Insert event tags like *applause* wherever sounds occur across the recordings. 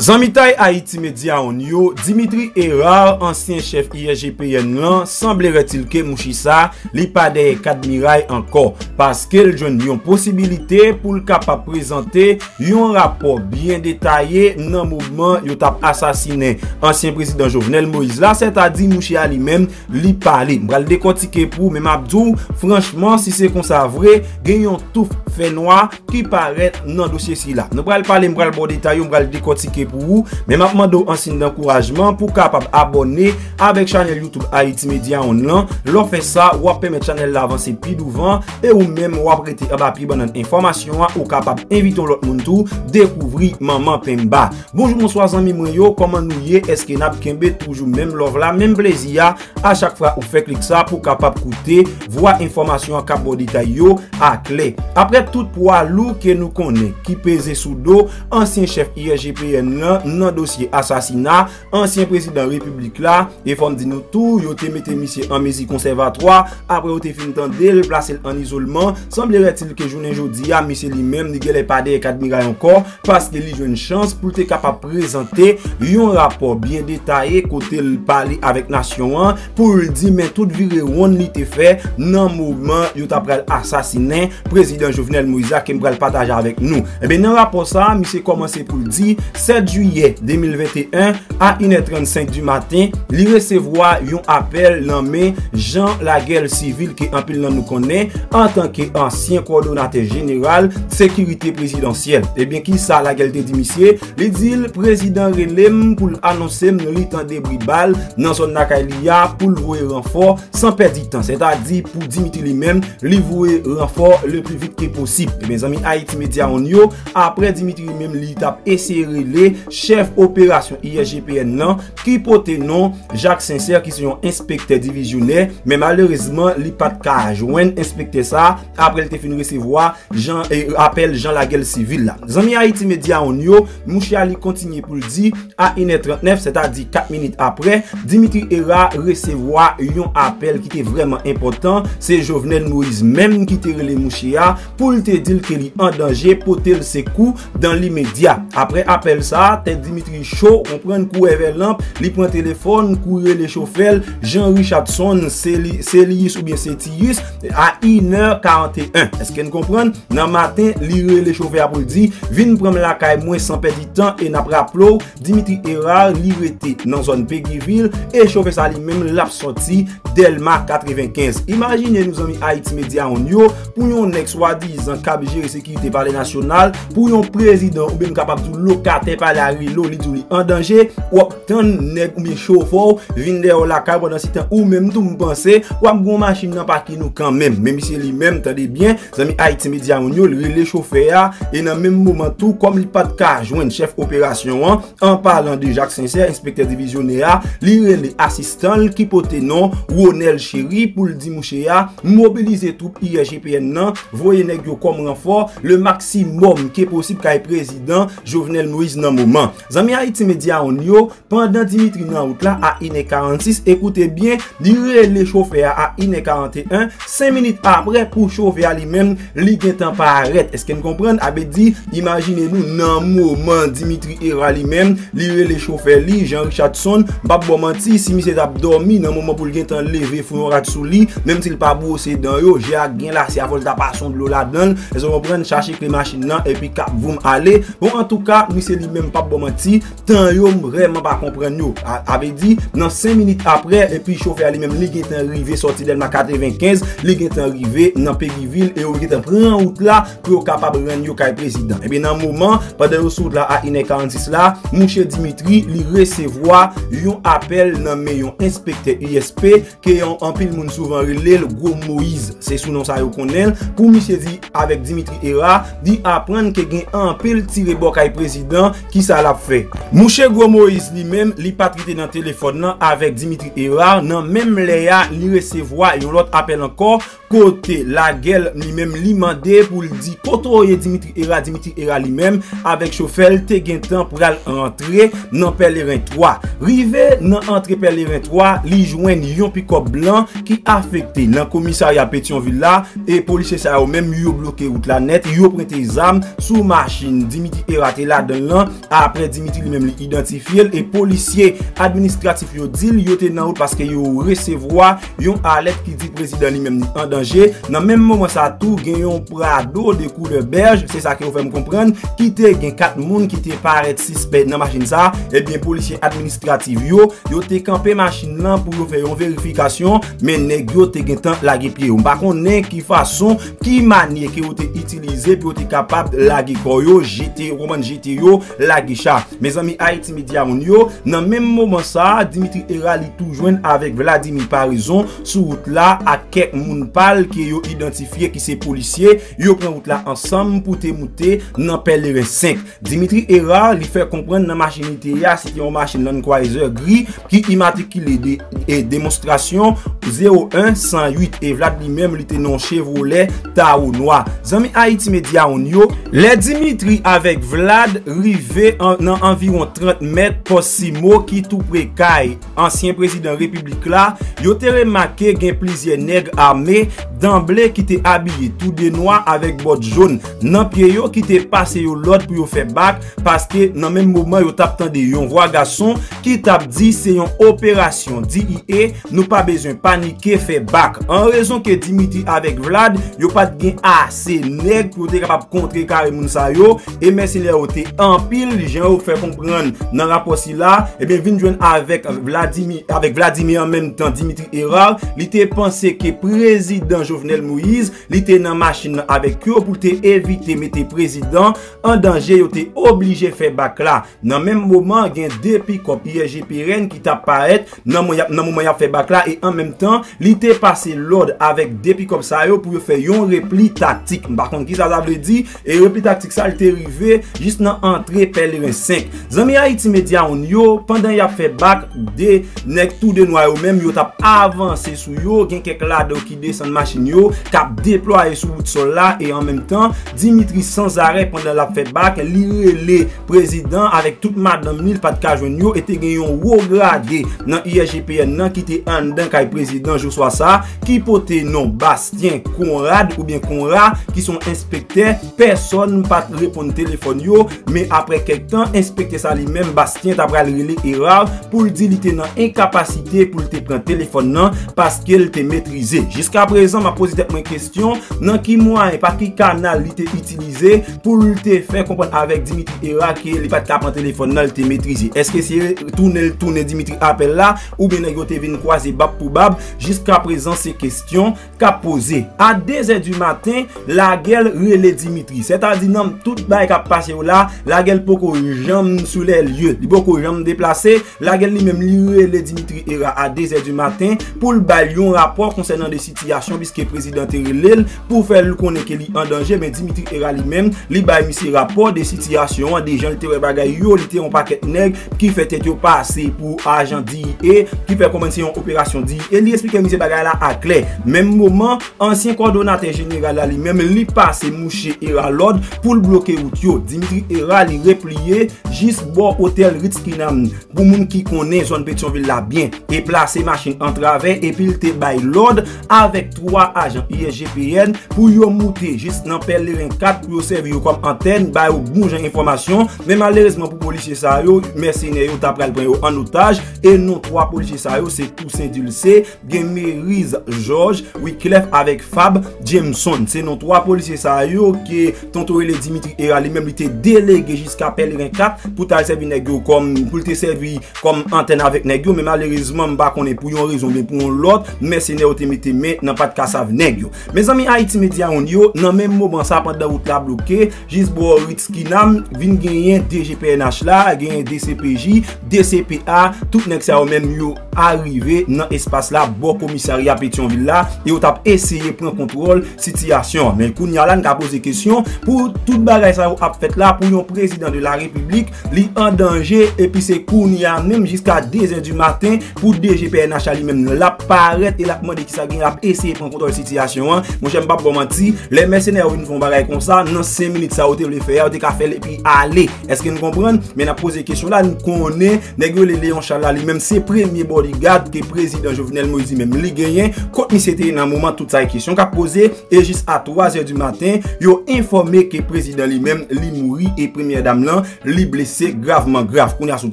Zanmitay Haiti Media on yo, Dimitri Erard, ansyen chef IEGPN lan, semble retil ke Mouchisa li pa deye kadmiray anko, paske l joun yon posibilite pou l kapap prezante yon rapor bien detaye nan mouvment yon tap asasine. Ansyen prezident Jovenel Moïse la, set a di Mouchia li men li pale. Mbral dekotike pou, men mabdou, franchman si se konsavre, gen yon touf fenwa ki paret nan dosye si la. Mbral bon pale mbral bo detay, mbral dekotike pou. pou ou. Men map mando ansin d'ankourajman pou kapap abone avek chanel YouTube Haiti Media Online. Lò fè sa, wap pèmè chanel la avanse pi douvan e ou mèm wap rete aba pi banan informasyon ou kapap invito lot moun tou dekouvri maman pemba. Bonjou monswa zanmi mwen yo, koman nou ye eske nap kembe toujou mèm lov la, mèm plezi ya. A chak fwa ou fè klik sa pou kapap koute, vwa informasyon kap bo detay yo ak le. Apre tout pou alou ke nou konen ki peze sou do, ansyen chef IEGPN nan, nan dosye asasina, ansyen prezident republik la, e fon di nou tou, yo te mette misye an mezi konservatoi, apre yo te fin tan del, plase l an isolman, semble retil ke jounen jodi ya, misye li mem, ni gele pade ek admira yon kor, paske li joun chans pou te kapap prezante yon rapor bien detaye, kote l pale avek nasyon an, pou l di men tout vire yon li te fe, nan mouvman yo ta pral asasine, prezident Jovenel Moïse, kem pral pataje avek nou. Eh Ebe nan rapor sa, misye komanse pou l di, 7 juye 2021 a 1.35 du matin, li resevoa yon apel nan men Jean Laguerre Civil ki anpil nan nou konen an tanke ansyen kordonate general sekurite prezidentiel. Ebyen eh ki sa Laguerre te dimisye, li dil prezident relem pou l'anonsem li tan debri bal nan son nakay li ya pou l'vouye renfor san perdi tan. Se ta di pou Dimitri li men li vouye renfor le plus vit ki posib. Ebyen eh zami Haiti Media on yo, apre Dimitri li men li tap esere le chef operasyon ISGPN nan ki pote non Jacques Sincère ki se yon inspektè divisionè men malerizman li pat ka jwen inspektè sa apre l te fin resevoa jan, e, apel Jean eh, Laguel Civil la. Zami Haiti Media on yo mouchi ali kontinye pou l di a 1.39 se ta di 4 minit apre Dimitri Era resevoa yon apel ki te vreman important se Jovenel Moïse menm ki te rele mouchi ya pou l te dil ke li an danje pote l se kou dan li media. Apre apel sa la, te Dimitri Chou, on pren kou evè lamp, li pren telefon, kou re le chofel, Jean Richardson, Celius ou bien Cetius, a 1h41. Eske n kompren? Nan matin, li re le chofel apou di, vin prem la kay mwen san pedi tan, e nap raplou, Dimitri Erard li rete nan zon Peggyville, e chofel sa li menm lap soti, Delma 95. Imagine nou zami Haiti Media on yo, pou yon nek swa zan kabje resekirite pale nasyonal, pou yon prezident ou ben kapap tou lokate pale, alari rilo li djou li an danje, wap tan neg ou mi chofo, vinde ou la kay wadan sitan ou menm tou mpense, wap goun masin nan paki nou kan menm, menm si li menm tade bien, zami Haiti Media ou yo li le chofe ya, e nan menm mouman tou, kom li pat ka jwen chef operasyon an, an palan de Jacques Sincère, inspektor divisione ya, li ren li asistan, li kipote non, Ronel Chéri, pou li di mouche ya, mobilize troupe IEGPN nan, voye neg yo kom renfor, le maksimum ki posib ka e prezident, Jovenel Moïse nan mouman. Zami Haiti Media on yo, pandan Dimitri nan out la a 1.46, ekoute bien, li re le chofer a 1.41, 5 minute apre pou chofer li men, li gen tan pa aret. Eske m kompren? Abe di, imagine nou nan mouman Dimitri era li men, li re le chofer li, Jean Richardson, bab bo manti, si mi se tap dormi nan mouman pou li gen tan leve foun rat sou li, menm si l pa bou se dan yo, je a gen la se avol ta pason de lo la dan, e zon kompren chache kle machin nan, epi kap voum ale. Bon, an tou ka, mi se li menm pa bo manti, tan yo mreman pa kompren yo. Ave di, nan 5 minit apre, epi choufe a li menm li gen tan rive, sorti del nan 95, li gen tan rive nan Periville, e yo gen tan pren out la, pou yo kapab ren yo kay prezident. Epi nan mouman, padan yo soud la a ine 46 la, mouche Dimitri li resevoa yon apel nan men yon inspekte ISP, ke yon anpil moun souvan rile l gwo Moïse. Se sou non sa yo konen, pou mouche di avek Dimitri Era, di apren ke gen anpil tire bo kay prezident, ki ki sa la fe. Mouche Gwo Moïse li men li patrite nan telefon nan avek Dimitri Erard nan menm le ya li resevoa yon lot apel ankor kote la gel li menm li mande pou li di koto ye Dimitri Erard Dimitri Erard li menm avek chofel te gen tan pou al rentre nan Pelerin 3. Rive nan entre Pelerin 3 li jwen yon pikop blan ki afekte nan komisarya Petionville la e polise sa yo menm yo bloke out la net yo prente zam sou machin Dimitri Erard te la den lan apre Dimitri li menm li identifiye e polisye administratif yo dil yo te nan ou paske yo resevoa yon alet ki di prezident li menm en danje nan menm mouman sa tou gen yon prado de kou de berj se sa ki yo fèm kompren ki te gen kat moun ki te paret sispet nan machin sa e bien polisye administratif yo yo te kampe machin lan pou yo fè yon verifikasyon men neg yo te gen tan lage pie ou bakon nen ki fason ki manye ki yo te itilize pou yo te kapab lage koyo jete roman jete yo lage Agisha. Me zami Haiti Media moun yo, nan menm mouman sa, Dimitri Hera li tou jwen avèk Vladimir Parizon sou wout la ak kek moun pal ki yo identifiye ki se polisye, yo pren wout la ansam pou te moutè nan pelere 5. Dimitri Hera li fè kompren nan machinite ya si ki yon machin nan kwa ezer gri ki imatrikile de, e demonstrasyon 0108 e Vlad li menm li te non Chevrolet ta ou noa. Zami Haiti Media moun yo, le Dimitri avèk Vlad rive an, nan anviron 30 met posimo ki tou prekay. Ansyen prezident republik la, yo te remake gen plizye neg ame, damble ki te abye tout de noa avek bot joun. Nan pie yo ki te pase yo lot pou yo fe bak, paske nan men mouman yo tap tande yon vwa gason ki tap di se yon operasyon DIE, nou pa bezon panike fe bak. An rezon ke Dimitri avek Vlad, yo pat gen ase neg pou te kapap kontre kare moun sa yo, e men le yo te anpil intelijen ou fè kompren nan rapor si la, ebyen eh vin jwen avèk Vladimir, avèk Vladimir an menm tan Dimitri Erard, li te panse ke prezident Jovenel Moïse, li te nan machin nan avèk yo pou te evite mette prezident, an danje yo te oblije fè bak la. Nan menm mouman gen depi kon piyeje ki ta paret nan mouman ya fè bak la, e an menm tan li te pase lode avèk depi kop sa yo pou yo fè yon repli taktik. Bakon ki sa zavle di, e repli taktik sa li te rive jist nan antre pe Pelerin 5. Zami Haiti Media on yo, pandan ya fe bak de nek tou de noy yo, menm yo tap avanse sou yo, gen kek la lado ki desen machin yo, kap deploye sou bout sol la, e an menm tan, Dimitri sans are pandan la fe bak, li re le prezident avek tout madame nil pat kajwen yo, ete gen yon wograde nan IEGPN nan ki te an dan kay prezident jou swa Sa, ki pote non Bastien Konrad ou bien Konrad, ki son inspektè, person pat repon telefon yo, me apre ke kek tan, inspekte sa li men Bastien tabra li li erab pou li di li te nan inkapasite pou li te pren telefon nan paske li te metrize. Jiska prezan ma pose mwen kestyon nan ki mwen pa ki kanal li te itilize pou li te fe kompon avek Dimitri erab ki li pat ka pren telefon nan li te metrize. Eske si toune toune Dimitri apel la ou bene yo te vin kwa se bab pou bab jiska prezan se kestyon ka pose. A 2 e du matin la gel rele Dimitri. Se ta di nanm tout bay ka pase yo la la gel pou boko jam sou le lye, li boko jam deplase, la gel li mèm liwe le Dimitri Era a 2 e du maten pou l bay yon rapor konsenant de sityasyon biske prezident Erelel pou fèl konen ke li an danje, men Dimitri Era li mèm li bay misi rapor de sityasyon an de jan li te re bagay yo, li te yon paket neg ki fè tet yo pase pou ajan DIE, ki fe komense yon operasyon DIE, li esplike misi bagay la akle, menm mouman, ansyen kordonate general la li menm li pase mouche Era lod pou l bloke wout yo, Dimitri Era li repli oubliye jis bo hotel Ritz-Kinam. Pou moun ki konen zon Petionville la bien e plase machin an trave pil te bay lod avek 3 ajan ISGPN pou yo moute jis nan pel leren 4 pou yo serve yo kom anten bay yo bon jan informasyon men malerezman pou polisye sa yo mersene yo tapral pren yo an otaj e non 3 polisye sa yo se Toussaint Dulce Gemeriz George Wyclef avek Fab Jameson. Se non 3 polisye sa yo ke tontorele Dimitri Era li menm li te delege jiska pelerin 4 pou tal servi negyo kom, pou te servi kom anten avek negyo, men malerizman mba konen pou yon rezon, men pou yon lot, men se ne mette men nan pat kasav negyo. Me zami Haiti Media on yo, nan men mouman sa panda wout la bloke, jisbo Ritskinan, vin genyen DGPNH la, genyen DCPJ, DCPA, tout nek sa ou men yo arrive nan espas la, bo komisari apetionville la, yo tap eseye pren kontrol sityasyon. Men koun yalan ka pose kesyon, pou tout bagay sa ou ap fet la, pou yon prezident de la la republik li an danje epi se koun ya menm jiska 2 du matin pou DGPNH a li menm la paret e la pman de ki sa gen ap eseye pren kontrol sityasyon an mwen jen bab goman ti le mersenè ou yon fon bagay kon sa nan 5 minit sa ote vle fè ya ote ka fèl epi ale eske nou kompren men ap pose kesyon la nou konè negyo le Leon Chala li menm se premye bodyguard ke prezident Jovenel Moïse mèm li genyen kote mi sete nan mouman tout sa kesyon ka pose e jis a 3 e du matin yo informe ke prezident li mèm li mouri e premye dam lan li blese gravman grav. Koun ya sou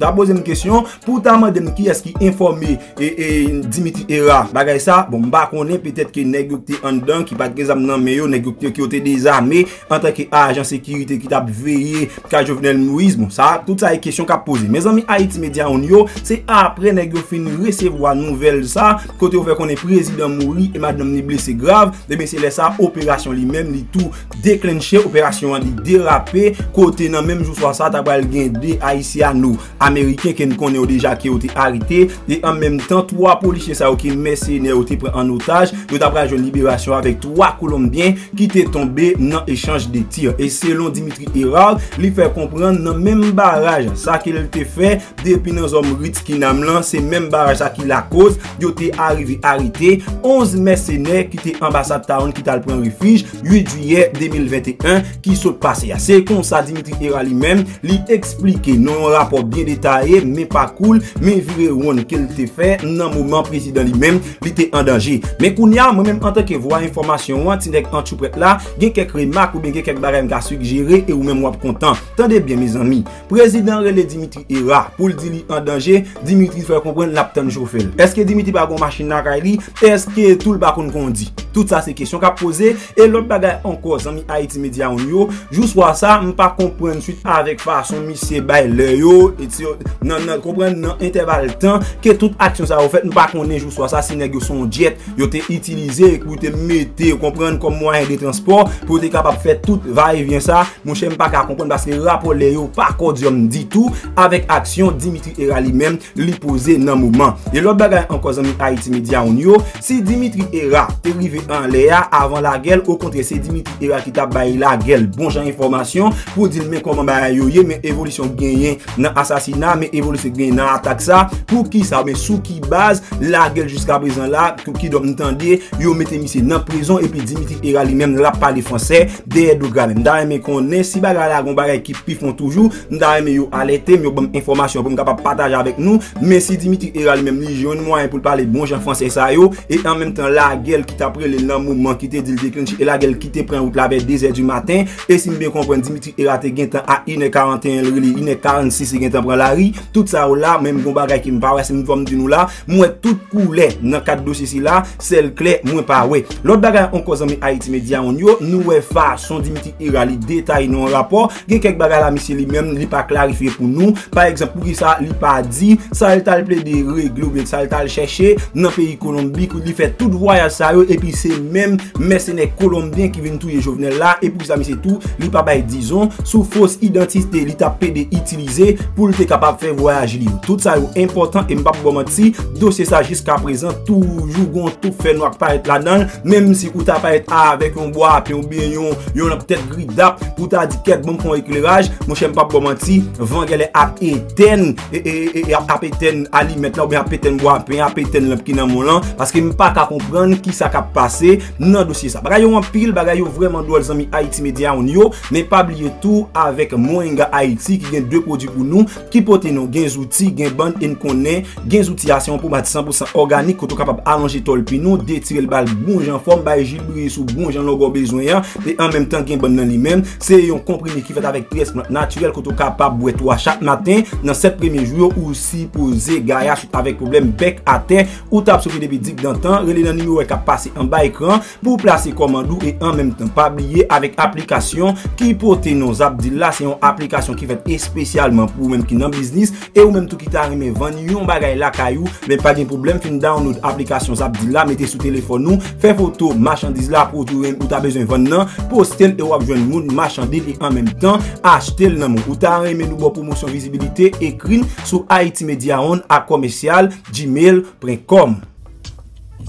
ta pose m kesyon, pou ta mandem ki eski informe e, e Dimitri Era. Bagay sa, bon ba konen, petet ke negokte an dan, ki pat gen zam nan meyo, negokte ki ote dezame, an tanke ajan sekirite ki tap veye, ka jovenel Moïse, bon sa, tout sa e kesyon ka pose. Me zami Haiti Media on yo, se apre negok fin resevo a nouvel sa, kote ou fe konen prezident mouri, e madame ni blese grav, debe se lesa operasyon li men, li tou deklenche, operasyon an li derape, kote nan menm jou swa sa ta pral gen de Haitien nou. Ameriken ken konen ou deja ki ou te harite E an menm tan 3 polisye sa ou ki mesene ou te pre an otaj Yo ta pral joun liberasyon avek 3 Kolombien ki te tombe nan echange de tir. E selon Dimitri Erard li fer kompran nan menm baraj Sa ke l te fe depi nan zom rit ki nam lan Se menm baraj sa ki la koz Yo te arrive harite 11 mesene ki te ambasade taon ki tal pren refij 8 juye 2021 ki sot pase ya. Se kon sa Dimitri Erard li menm Jordan li eksplike nan rapor bien detaye men pa koul cool, men vire woun ke li te fe nan mouman prezident li men li te an danje. Men koun ya mwen men an teke vwa informasyon wan ti dek an chou pret la gen kek remak ou ben gen kek barem ka sugjere e ou men wap kontan. Tande bien miz anmi. Prezident rele Dimitri Ira pou li di li an danje Dimitri fè kompren lap ten jofel. Eske Dimitri bagon machin nan kay li? Eske tout l bakon kondi. Tout sa se kesyon ka pose e lot bagay anko zanmi Haiti Media on yo. Jou swa sa m pa kompren suite avè avèk fason misye bay lè yo, eti yo, nan nan, kompren nan interval tan, ke tout aksyon sa ou fèt, nou pa konen jou swa sa, si neg yo son jet, yo te itilize, pou te mette, kompren kom mwayen de transport, pou te kapap fèt tout va e vyen sa, mwen chèm pa ka kompren, baske rapor lè yo, pa kodyom di tou, avèk aksyon Dimitri Era li mèm, li pose nan mouman. E lò bagay an kozan mi Haiti Media on yo, si Dimitri Era te rive an lè ya, avan la gel, ou kontre se Dimitri Era ki ta bay la gel, bon jan informasyon, pou dil men koman bay yo, yo ye men evolisyon genyen nan asasina men evolisyon genyen nan atak sa pou ki sa men sou ki baz la gel jiska prezan la pou ki dom nitande yo mette misi nan prezon epi Dimitri Era li men la pale franse deye do granen mda reme konen si bagay la gon bagay ki pifon toujou mda reme yo alete myo bom informasyon pou m kapap pataje avek nou men si Dimitri Era li men li joun mwen pou pale bon jan franse sa yo e an menm tan la gel ki ta pre le nan mouman ki te dil deklenchi e la gel ki te pren out la ve 2 e du matin e si m ben kompren Dimitri Era te gen tan a 1 inè 41 li, inè 46 li gen tan pran la ri, tout sa ou la, mèm goun bagay ki mpa wè, se mwen fòm di nou la, mwen tout kou lè nan kat dosye si la, sel kle mwen pa wè. Lot bagay an kozan mi Haiti Media on yo, nou wè fa son Dimitri Ira li detay nan rapor, gen kek bagay la misye li mèm li pa klarifiye pou nou, par exemple pou ki sa li pa di, sa li tal ple de reglou, sa li tal chèche nan peyi Kolombi, kou li fè tout voyaj sa yo, epi se mèm mè Kolombien ki ven touye jovenel la, epi sa misye tou, li pa bay dizon, sou fos identite te li ta pe de itilize pou li te kapap fè voyaj li. Tout sa yo important e mbap goman ti, dosye sa jiska prezant toujou gon tout fè nou ak paret la nan, menm si ou ta paret a avek yon bo apè yon bien yon yon an ptèt gri dap, ou ta di ket bon kon ekleraj, mwen chè mbap goman ti, vangele ap eten, e, e, e, ap eten alimet la ou ben ap eten bo apè, ap eten lop ki nan moun lan, paske mpa ka kompran ki sa kap pase nan dosye sa. Bagay yo an pil, bagay yo vreman do el zami Haiti Media on yo, men pa bliye tou avek mwen Baringa Haiti ki gen 2 prodjou pou nou ki pote nou gen zouti, gen band en konen, gen zouti asyon pou mati 100% organik koto kapap alanje tol pi nou, detire l bal bon jan form, baye jilbouye sou bon jan logo bezoyan, e an menm tan gen band nan li men, se yon komprimi ki fet avèk pres naturel koto kapap bwetwa chak matin, nan 7 premye jou ou si pose gaya chout avèk problem bek ate, ou tap sofi debi dik dan tan, rele nan nime wèk ap pase an ba ekran, pou plase komandou e an menm tan pabliye avèk aplikasyon ki pote nou zap di la se yon ap aplikasyon ki fet espesyalman pou ou menm ki nan biznis e ou menm tou ki ta reme van yon bagay la kayou men pa gen problem fin download aplikasyon zap di la mette sou telefon nou fe foto machandise la pou tou rem ou ta bezwen van nan postel e wap jwen moun machandise e an menm tan achetel nan moun ou ta reme nou bo promosyon vizibilite ekrin sou haitmediaon a komersyal gmail.com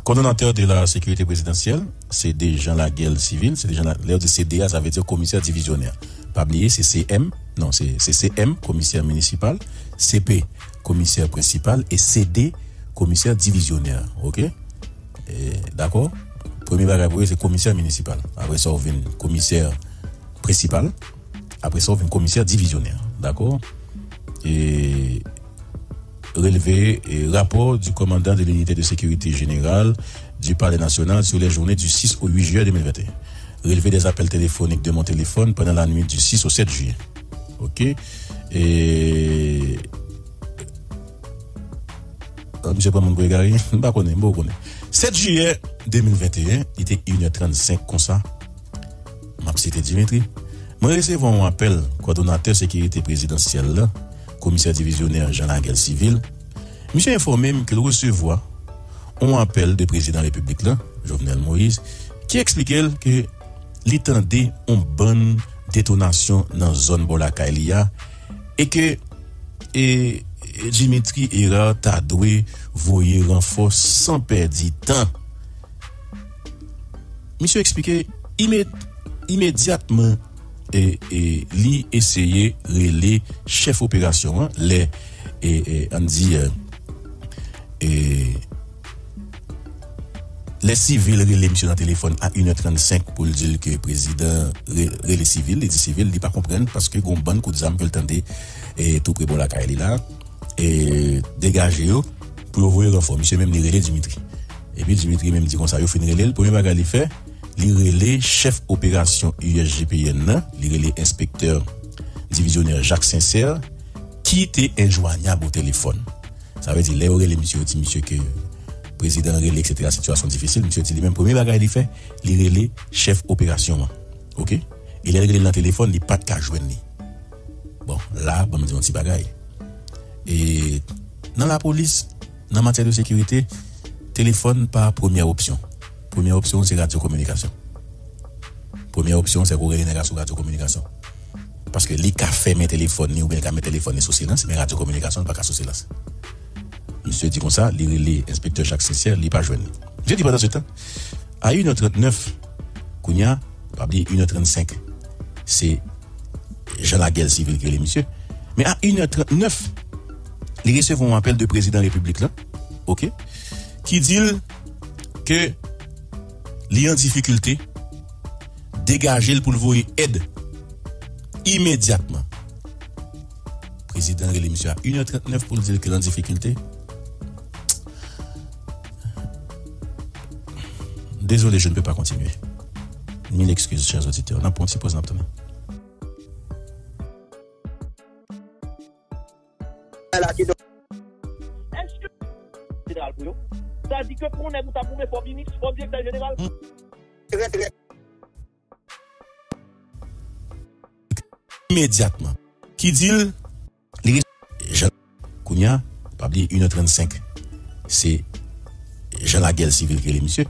coordonnateur de la sécurité présidentielle, c'est des gens la guerre civile, c'est des gens la... CDA, ça veut dire commissaire divisionnaire. Pas oublier, c'est CM, non, c'est CM, commissaire municipal, CP, commissaire principal, et CD, commissaire divisionnaire. Ok? D'accord? Premier bagage, c'est commissaire municipal. Après ça, on vient commissaire principal. Après ça, on vient commissaire divisionnaire. D'accord? Et relevé rapport du commandant de l'unité de sécurité générale du Palais national sur les journées du 6 au 8 juillet 2021. Relevé des appels téléphoniques de mon téléphone pendant la nuit du 6 au 7 juillet. OK? Et ah, Monsieur Pamon je ne pas, 7 juillet 2021, il était 1h35 comme ça. M'a cité Dimitri. Moi, recevons un appel, coordonnateur sécurité présidentielle, commissaire divisionnaire Jean Laguel Civil. Monsieur informé qu'il recevait un appel du président de la République, là, Jovenel Moïse, qui expliquait que li tende yon ban detonasyon nan zon bolakay li ya e ke e, e Dimitri Hira ta dwe voye renfos san perdi tan. Misyo eksplike imed, imediatman e, e, li esye rele chef operasyon le e, e, an di e, e Le sivil rele misyon nan telefon a 1.35 pou l dil ke prezident rele sivil, le di sivil li pa kompren paske goun ban kout zam ke l tende e tou prebo la ka e li la e degaje yo pou yo voye renfor, misyon menm li rele Dimitri. E pi Dimitri menm di kon sa yo fin rele l pou men baga li fe, li rele chef operasyon USGPN nan li rele inspektor divisioner Jacques Sincère ki te enjwanyab ou telefon sa ve di le rele misyon di misyon ke président relais, etc., situation difficile, monsieur même premier bagage, il fait, li relais chef opération. OK? Il est réglé dans le téléphone, il pas de cas joindre. Bon, là, bon, me dit un petit bagage. Et dans la police, dans matière de sécurité, téléphone pas première option. Première option, c'est radio-communication. Première option, c'est qu'on sur sur radio-communication. Parce que les cafés, mes téléphones, ou bien mes téléphones sous silence, mais radio-communication, pas sous silence. Monsieur dit comme ça, l'inspecteur Jacques Sincère, il pas joindre. Je dis pendant ce temps, à 1h39, Kounia, pas 1h35, c'est Jean Laguerre civil qui est monsieur. Mais à 1h39, ils recevons un appel de président de la République ok, qui dit que li en difficulté, dégager pour le voir aide immédiatement. Président de l'émission à 1h39 pour dire qu'il est difficulté. Désolé, je ne peux pas continuer. Mille excuses, chers auditeurs. On a un petit pause maintenant. Est-ce que ça dit que pour nous, nous avons pour ministre, pour directeur général. Très. Immédiatement. Qui dit, les Jean Kounia, pas 1h35, c'est Jean Laguerre civil qui est monsieur.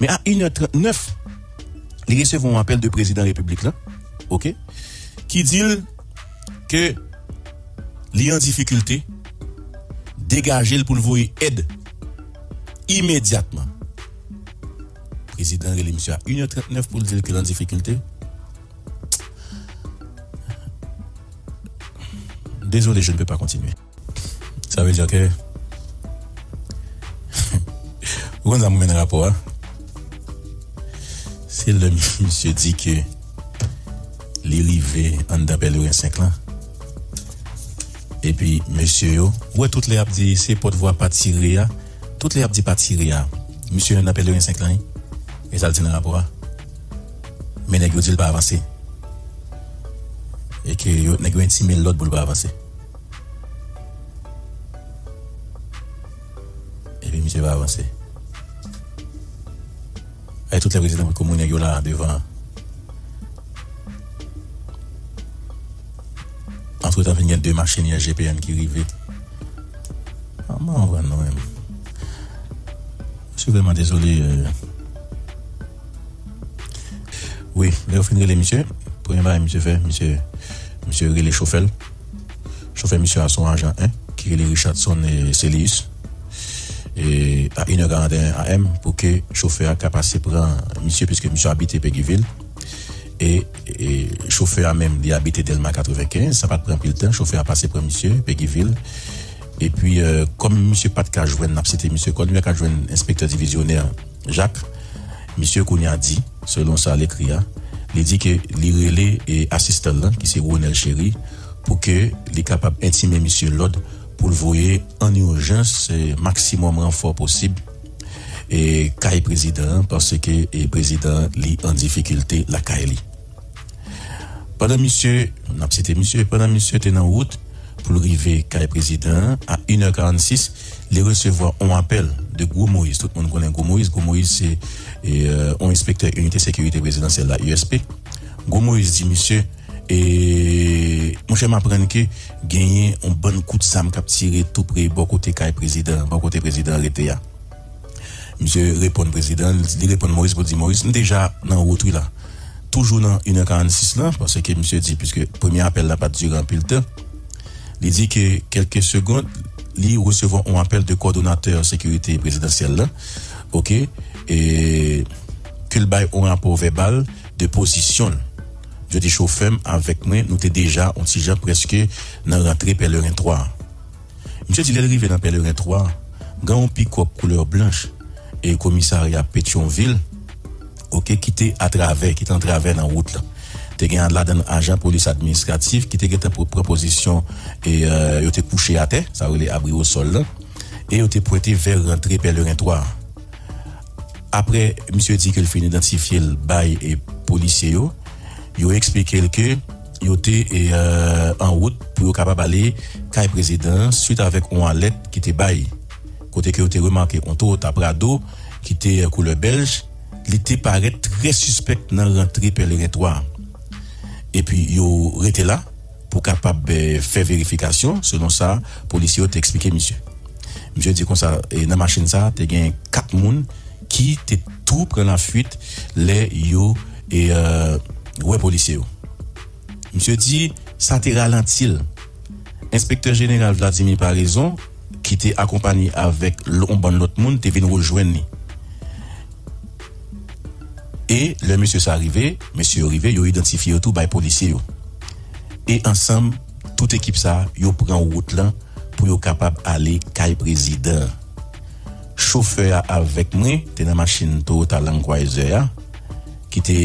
Mais à 1h39, les recevons un appel de président de la République qui dit que les en difficulté, dégager pour le voir aide immédiatement. Président relé monsieur à 1h39 pour dire qu'il est en difficulté. Désolé, je ne peux pas continuer. Ça veut dire que. *laughs* Vous avez un rapport. Hein? Se le msye di ke li rive an dabel ou en 5 lan. E pi msye yo, wè tout le ap di se pot vwa pati ria, tout le ap di pati ria. Msye yo an dabel ou en 5 lan ni, e sal di nan apwa. Men negyo di l pa avanse. E ke yo negyo intime l lot bou l pa avanse. E pi msye va avanse. Et tous les présidents de commune là devant. Entre temps, il y a deux machines GPN qui arrivent. Ah, non, non. Je suis vraiment désolé. Euh. Oui, là, on les monsieur. Premier bail, monsieur fait, monsieur, monsieur les chauffeur. Chauffeur, monsieur, a son agent 1, qui est Richardson et Célius E, a 1h41 am pou ke choufer kapase pran misye piske misye habite Pekivil e choufer a menm li habite Delma 95 sa pat pran pil tan, choufer a pase pran misye Pekivil e pi kom euh, misye pat ka jwen nap sete misye kon mi a ka jwen inspektor divizyoner Jacques, misye kon ya di selon sa lekri ya li di ke li rele e asisten lan ki se Ronel Chéri pou ke li kapab intime misye Lod pour le voyer en urgence, c'est maximum renfort possible. Et Kai président, parce que le président lit en difficulté la Kaili. Pendant monsieur, on a cité monsieur, pendant monsieur était en route pour arriver Kai président à 1h46, il recevoir un appel de Gou Moïse. Tout le monde connaît Gou Moïse. Gou Moïse, c'est euh, un inspecteur unité sécurité présidentielle, la USP. Gou Moïse dit, monsieur, E mwen chèm apren ke genyen an bon kout sam kap tire tout pre bo kote kaj e prezident, bo kote prezident rete ya. Mse repon prezident, li repon Maurice Bodi Maurice, nou deja nan wotri la. Toujou nan 1h46 la, parce ke mse di, puisque premier apel la pat duran pil te, li di ke kelke segonde, li recevon an apel de koordinateur sekurite prezidentiel la, ok, e kül bay an apel verbal de posisyon la. je te chofem avèk mwen, nou te deja, on ti jan preske nan rentre Pelerin 3. Mse di lè rive nan Pelerin 3, gan yon pikop kouleur blanche, e komisarya Petionville, ok, ki te atrave, ki te antrave nan wout la. te gen an la den ajan polis administratif ki te gen te proposisyon e euh, yo te kouche ate, sa wile abri ou sol la, e yo te pointe ver rentre pelerin 3. Apre, msye di ke l fin identifiye l bay e polisye yo, yo eksplike lke yo te eh, euh, en wout pou yo kapab ale kay prezident suite avek ou an let ki te bayi. Kote ki yo te remanke konto ou tabrado ki te koule euh, belge, li te paret tre suspect nan rentri pelerintoa. E pi yo rete la pou kapab fe verifikasyon, selon sa, polisyo te eksplike misye. Misye di kon sa, e nan machin sa, te gen kat moun ki te tou pren la fuit le yo e... Euh, wè polisye yo. Msye di, sa te ralantil. Inspektor General Vladimir Parizon, ki te akompani avèk lomban lot moun, te vin wòjwen ni. E, le msye sa arrive, msye yo arrive, yo identifi yo tou bay polisye yo. E ansam, tout ekip sa, yo pran wout lan pou yo kapab ale kay prezident. Choufe ya avèk mwen, te nan machin tou talan kwa e zè ya, ki te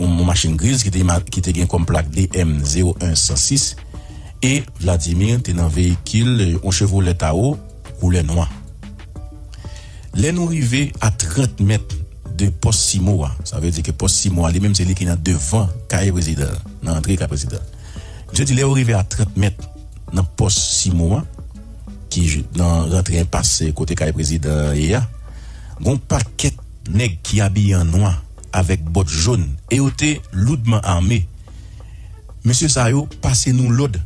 yon machin griz ki te, ki te gen kom plak DM0106 e Vladimir te nan vehikil yon chevou leta ou koule noa. Le nou rive a 30 met de pos Simoa, sa ve di ke pos Simoa li menm se li ki nan devan kaye prezident, nan antre kaye prezident. Mse di le ou rive a 30 met nan pos Simoa ki nan rentre yon pas kote kaye prezident ya, gon paket neg ki abi yon noa avec bottes jaune et était lourdement armé. Monsieur Sayo, passez nous l'aude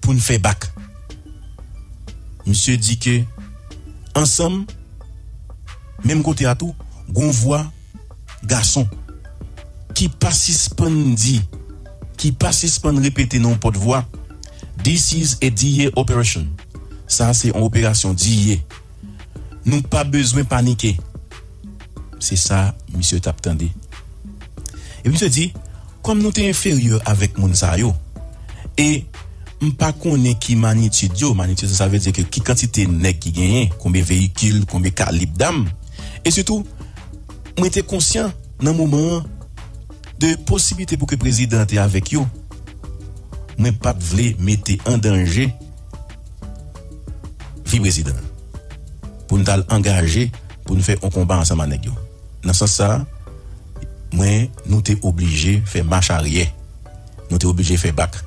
pour nous faire bac. Monsieur dit que, ensemble, même côté à tout, on voit garçon qui participent dit, qui participent répéter non de voix. This is a DIA operation. Ça, c'est une opération DIA. Nous pas besoin paniquer. C'est ça, monsieur Taptandé. E mi se di, kom nou te inferye avèk moun sa yo, e mpa konen ki manitid yo, manitid sa ve di ki ki kantite nek ki genyen, konbe veyikil, konbe kalib dam, e sütou, mwen te konsyen nan mouman de posibite pou ke prezidente avèk yo, mwen pat vle mette an denje vi prezident pou nou tal angaje pou nou fè an komba ansan manek yo. Nan san sa, mwen nou te oblige fè mach arye. Nou te oblige fè bak.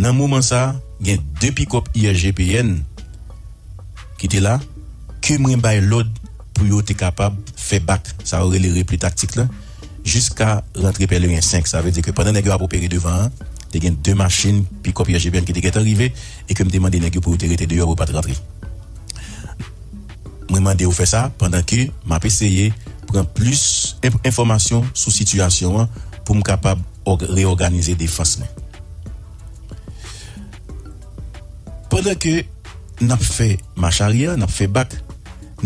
Nan mouman sa, gen de pikop IRGPN ki te la, ke mwen bay lod pou yo te kapab fè bak. Sa ore le repli taktik la. Jiska rentre Pelérien 5. Sa ve de ke panan negyo ap opere devan an, te gen de machin pikop IRGPN ki te get arrive e ke m demande negyo pou yo te rete deyo ou pat rentre. Mwen mande ou fè sa, pandan ki m ap eseye pren plus informasyon sou situasyon an pou m kapab reorganize defans men. Pendan ke nap fe macharya, nap fe bak,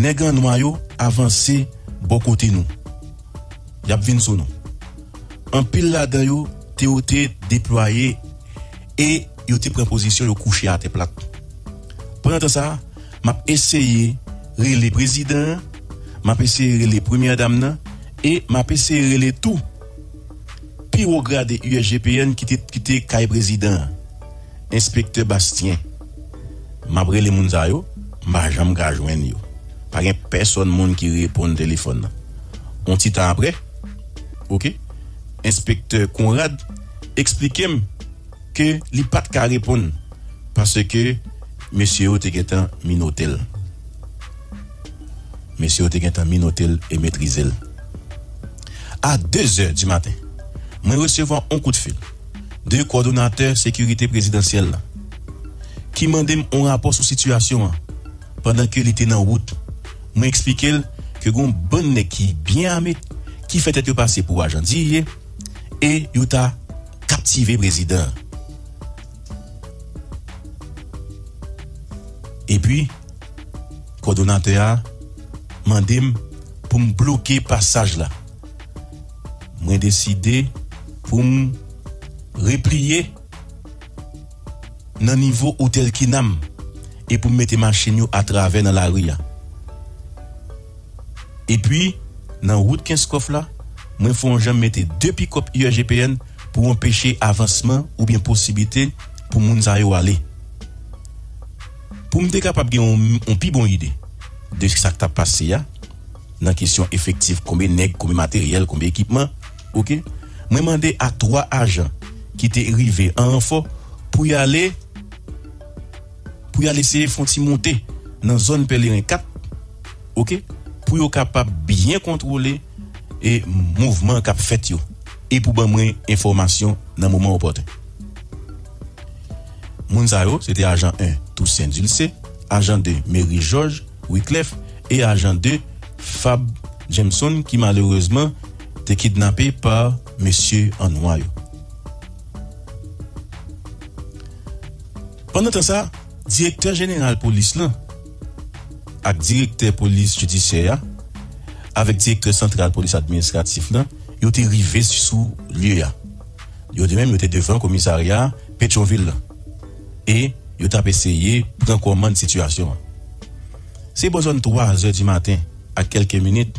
negan nwayo avanse bo kote nou. Yap vin sou nou. An pil la dan yo, te yo te deploye e yo te preposisyon yo kouche a te plat. Pendan te sa, map eseye re le prezident ma pe sere le premier dam nan, e ma pe sere le tou, pi ou grade USGPN ki te, ki te kay prezident, inspektor Bastien, ma bre le moun zayo, ma jam gajwen yo, pa gen person moun ki repon telefon nan. On ti tan apre, ok, inspektor Konrad, eksplikem ke li pat ka repon, parce ke, mesye yo te ketan minotel. Mese yo te gen tan minotel e metrizel. A 2 or di maten, mwen resevan an kout fil. De koordinateur sekurite prezidentiel la. Ki mandem an rapor sou situasyon an. pandan ke li te nan wout. Mwen eksplike l ke goun bon ne ki bien ame ki fetet yo pase pou ajan diye e yo ta kaptive prezident. E pi, koordinateur a mandem pou m bloke pasaj la. Mwen deside pou m repriye nan nivou hotel kinam e pou m mette manchin yo atrave nan la ria. E pi nan wout 15 la, mwen fon jan mette 2 pikop IEGPN pou m peche avansman ou bien posibite pou moun zay yo ale. Pou m de kapap gen yon pi bon ide. de sak ta pase ya, nan kisyon efektif, konbe neg, konbe materyel, konbe ekipman, ok? Mwen mande a 3 ajan ki te rive an anfo pou yale pou yale seye fonti monte nan zon pelerin 4, ok? Pou yo kapap bien kontrole e mouvman kap fet yo. E pou ban mwen informasyon nan mouman opote. Moun Zayo, se te ajan 1, Toussaint Dulce, ajan 2, Mary George, Wyclef e ajan 2 Fab Jameson ki malereusement te kidnapé par Monsieur Anwayo. Pendantan sa, direkter jeneral polis lan ak direkter polis judisyaya avek direkter sentral polis administratif lan yo te rive sou liye ya. Yo de men yo te devan komisarya Petroville lan. E yo tap eseye pran koman situasyon an. Se bozon 3 aze di matin, ak kelke minute,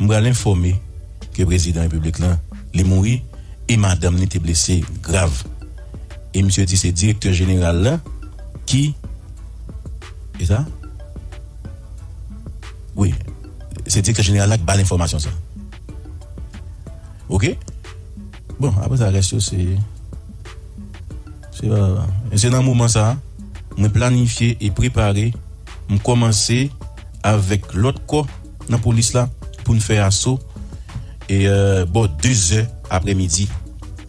mbra l'informe ke prezident republik lan li moui e madame li te blese grav e msye di se direktor general la ki e sa oui se direktor general la ki ba l'informasyon sa ok? Bon apre sa resyo se se nan mouman sa mwen planifiye e prepare m komanse avèk lot ko nan polis la pou n fè aso. E euh, bo 2 e apre midi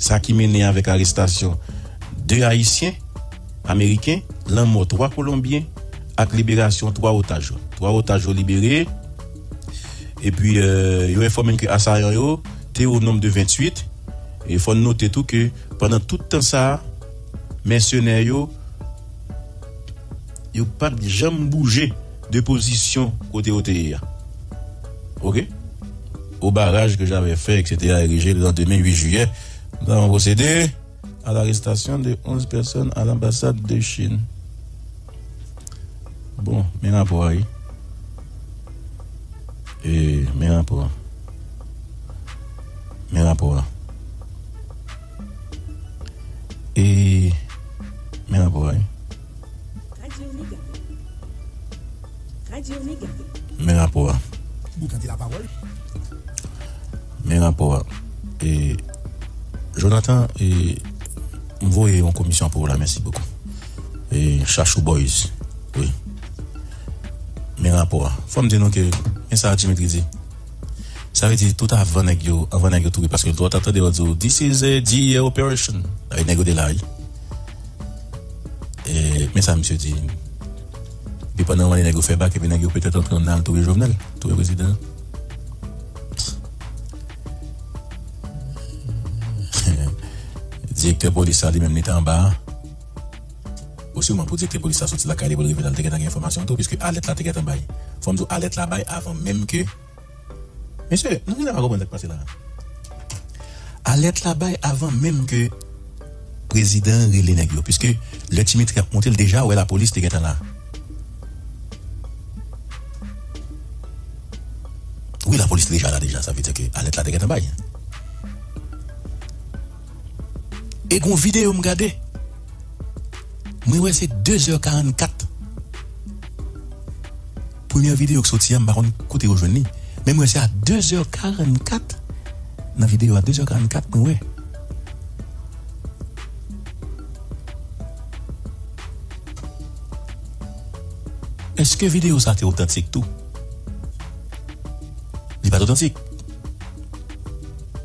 sa ki mene avèk arrestasyon 2 haisyen Ameriken, lan mo 3 Kolombien ak liberasyon 3 otajo 3 otajo libere e pi euh, yo informen ki asaryan yo te ou nom de 28 e fon note tou ke panan tout tan sa mensyonè yo Yo pat jam bouje De posisyon kote ote ya. Ok? Au barrage que j'avais fait, etc., érigé le lendemain 8 juillet, nous avons procédé à l'arrestation de 11 personnes à l'ambassade de Chine. Bon, mes rapports, et mes rapports, mes rapports, et mes rapports, mes rapports. Vous la parole? Mes rapports. Et Jonathan, et voyez en commission pour la, merci beaucoup. Et Chachou Boys, oui. Mes rapports. Faut me dire que, ça a Dimitri Ça veut dire tout avant que yo, avant que tout, parce que le droit de dire, this is a DEA operation. Avec négo de là. Et, mais ça, monsieur dit, Pi panan wane negyo fe bak, epi negyo petet antran nan touye jovenel, touye prezident. Direkter polisa li menm neta an ba. Osouman pou direkter polisa soti la kade pou rive dal teket an gen informasyon tou, piske alet la teket an bay. Fom tou alet la bay avan menm ke... Mese, nou gen avan kontak pase la. Alet la bay avan menm ke prezident rile negyo, piske le timit rep montel deja ouwe la polis teket an la. Oui, la polis deja la deja, sa vete ke alet la deken tabay. E kon videyo m gade, mwen wè se 2h44. Premye videyo ki soti yam baron kote yo jwen ni, mwen wè se a 2h44. Nan videyo a 2h44 mwen wè. Eske videyo sa te otantik tou? pat otantik?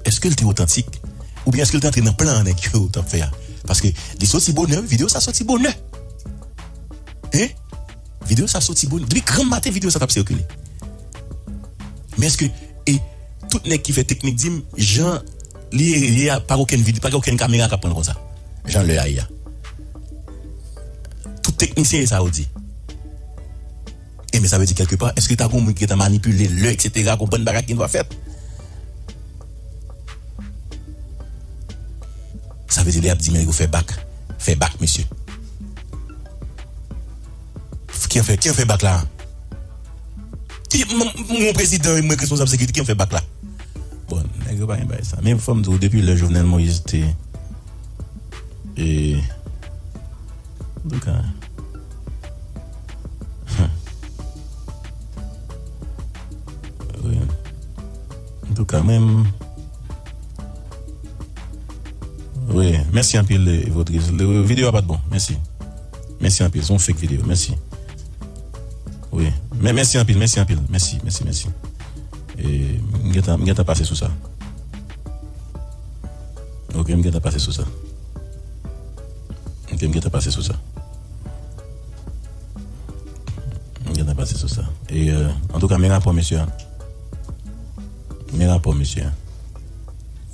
Eske l te otantik? Ou bien eske l te antre nan plan anek yo tap fe ya? Paske li soti bonè, video sa soti bonè. Eh? Video sa soti bonè. Depi kran matè video sa tap sirkule. Men eske, e, tout nek ki fe teknik dim, jan li ye par oken video, par oken kamera ka pren kon sa. Jan le a ya. Tout teknisyen sa ou di. Mais ça veut dire quelque part, est-ce que tu as compris que manipulé le, etc., bonne baraque qui doit faire? Ça veut dire, les dit, mais il fait bac. Fait bac, monsieur. Qui a fait, qui a fait bac là? Mon, président et mon responsable sécurité, qui a fait bac là? Bon, n'est-ce pas ça. Mais il faut me dire, depuis le journal Moïse. Et. Donc, hein. En tout cas, même. Oui, merci un peu, votre Le vidéo pas de bon. Merci. Merci un peu. Une fake vidéo. Merci. Oui. Mais merci un peu. Merci un peu. Merci, merci, merci. Et je vais passer sous ça. Ok, je vais passer sous ça. Ok, je vais passer sous ça. Je vais passer sous ça. Et euh, en tout cas, mes rapports, monsieur. Mè rapò, mèsyè.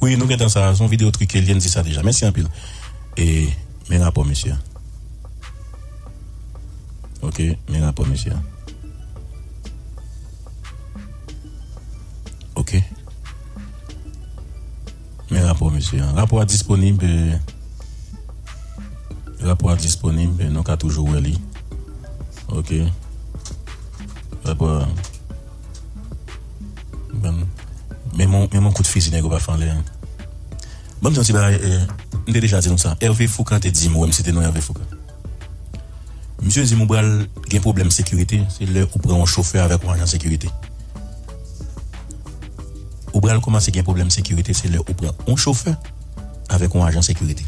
Oui, nou gen tan sa, son video trike, lien di sa deja. Mèsyè anpil. E, mè rapò, mèsyè. Ok, mè rapò, mèsyè. Ok. Mè rapò, mèsyè. Rapò a disponib... Rapò a disponib, nou ka toujou wè li. Ok. Rapò a... Ben... men moun kout fizi nè gò pa fan lè. Bon, mwen ti ba, mwen te deja di nou sa, Hervé Foucault te di mwen, mwen se te nou Hervé Foucault. Mwen se di mwen bral gen problem sekurite, se lè ou pran choufer avèk ou anjan sekurite. Ou bral koman se gen problem sekurite, se lè ou pran ou choufer avèk ou anjan sekurite.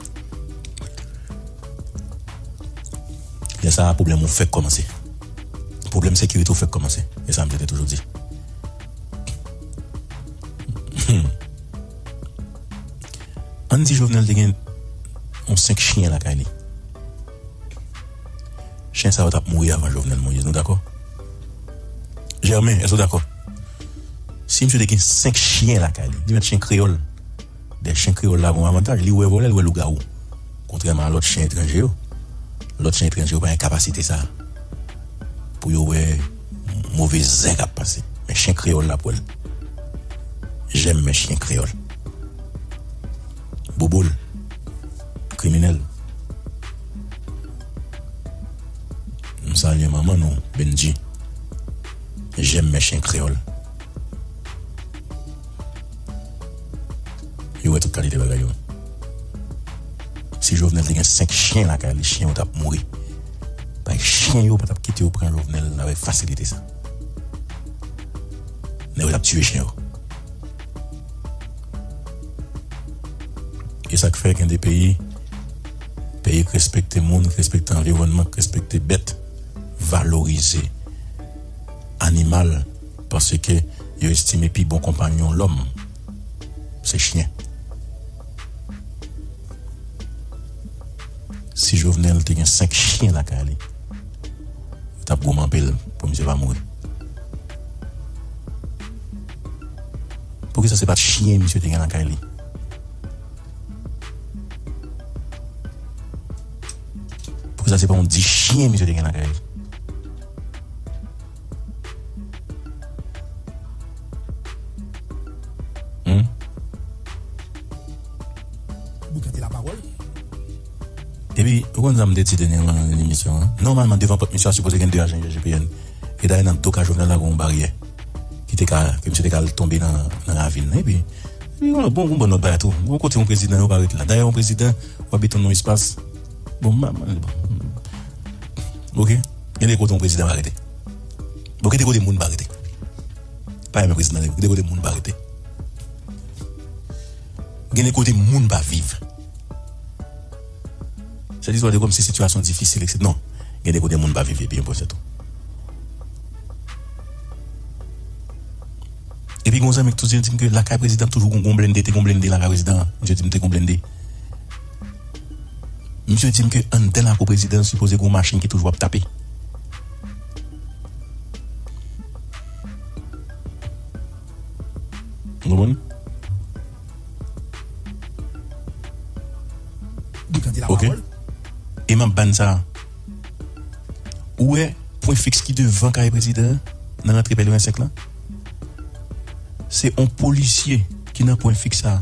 Lè sa, problem ou fèk komanse. Problem sekurite ou fèk komanse. Lè sa mwen te toujou di. Hmm. An di jovenel te gen On senk chien la ka li Chien sa wot ap mouri avan jovenel Moïse, nou dako? Germain, eso dako? Si msou te gen senk chien la ka li Di met chien kreol De chien kreol la bon avantage Li wè volel wè louga ou. Kontreman lot chien etranje yo Lot chien etranje yo pa yon kapasite sa Pou yo wè Mouvez zin kap pase Men chien kreol la pou el J'aime mes chiens créoles. Boboul, criminel. Je salue maman, non, Benji. J'aime mes chiens créoles. Yo, toute qualité yo. Si Jovenel a 5 chiens là, les chiens vont mourir. Les chiens yo pas quitter au prendre Jovenel avec facilité ça. Mais vous tué chien yo. E sak fè kwen de peyi, peyi k respekte moun, k respekte environman, k respekte bet, valorize animal, parce ke yo estime pi bon kompanyon l'om, se chien. Si Jovenel te gen 5 chien la ka li, tap gouman pel pou mse va moun. Pou ki sa se pat chien mse te gen la ka li? Ou sa se pa on di chien misyo te gen la kaye. Ebi, ou kon zanm de ti denye man nan emisyon an? Normalman, devan pot misyon a suppose gen de ajen GGPN. E daye nan toka jovenel la kon barye. Ki te ka, ki msye te ka tombe nan la vil. Ebi, bon kon bon not bayatou. Kon kote yon prezident yo barit la. Daye yon prezident, wabiton nou espas. Bon, man, man, bon. Ok? Yon de kote moun prezident barete. Ok, de kote moun barete. Pa yon moun prezident, de kote moun barete. Gen de kote moun ba vive. Se di zwa de kom se situasyon difisil, etc. Non, gen de kote moun ba vive, pi yon pou se tou. E pi gonsan mek tou zi, yon tim ke lakay prezident toujou kon blende, te kon blende lakay prezident, yon tim te kon blende. Mse di mke an den la ko prezident supose goun machin ki toujwa ptape. Goun? Ok. Eman ban sa. Ouwe, point fixe ki devan kare prezident nan la tripel 25 lan. Se on polisye ki nan point fixe sa.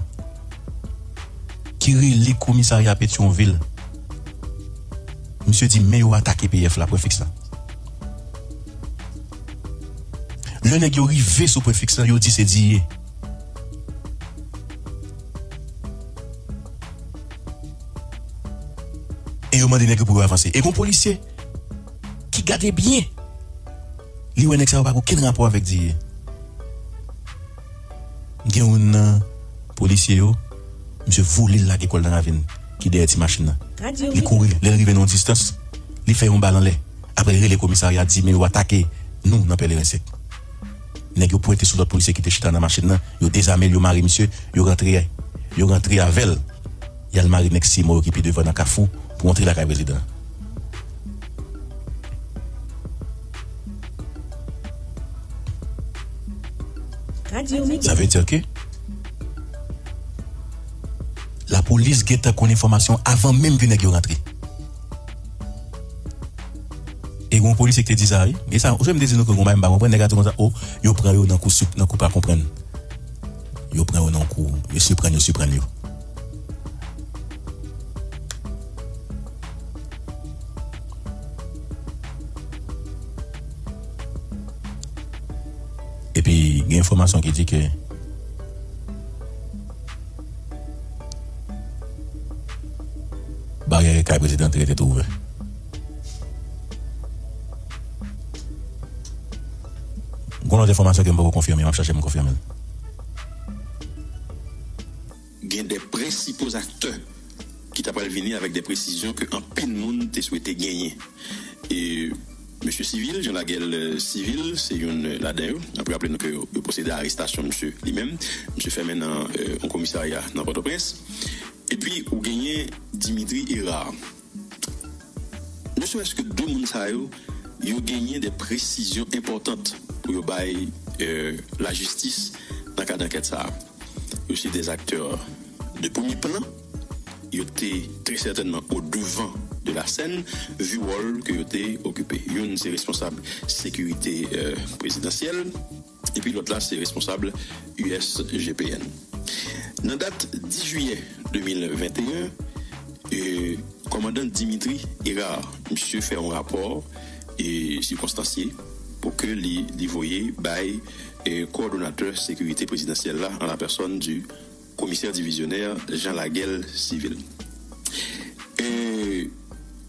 Kire li komisari apet yon vil. Monsye di, me yo atake PF la prefix la. Le neg yo rive sou prefix la, yo di se di ye. E yo mande neg yo pou yo avanse. E kon polisye, ki gade bien, li yo neg sa wapak ou ken rapor avek di ye. Gen ou nan polisye yo, monsye vou li lak ekol nan avin ki deye ti machin nan. Radio Li courir, li arrive non distance, li fait un bal en l'air. Après le commissariat dit mais yo attaquer nous dans pèlerin sec. Nèg yo pointé sur l'autre policier qui était chita dans la machine là, yo désarmé, yo mari monsieur, yo rentré, yo rentré avec elle. Y a le mari nek si mort occupé devant dans Kafou pour entrer la carte président. Ça veut dire que la police guette qu'on information avant même que nèg yo rentre. Et un policier qui dit ça, et ça, je me dis que on va pas comprendre, nèg comme ça, oh, yo prend yo dans coup soup, dans coup pas comprendre. Yo prend yo dans coup, yo surprend yo surprend yo. Et puis, il y a une information qui dit que et président était ouvert. Une autre information que je peux confirmer, je vais chercher à me confirmer. il y a des principaux acteurs qui t'a pas venir avec des précisions que un pile monde t'a souhaité gagner. Et Monsieur Civil, Jean Laguel Civil, c'est une là-dedans. Après, après nous que vous procédez à l'arrestation monsieur lui-même. Monsieur fait maintenant euh, un commissariat dans Port-au-Prince. Et puis, vous gagnez Dimitri Erard. Ne serait-ce que deux sa yo, yo gagné des précisions importantes pour euh, la justice dans le cadre d'enquête. Yo c'est des acteurs de premier plan. Yo étaient très certainement au devant de la scène vu le rôle que étaient occupé. Yon c'est responsable sécurité euh, présidentielle et puis l'autre là c'est responsable USGPN. Dans date 10 juillet 2021, et commandant Dimitri Erard, monsieur fait un rapport et circonstancié pour que les, les et coordonnateur sécurité présidentielle là en la personne du commissaire divisionnaire Jean Laguel Civil. Et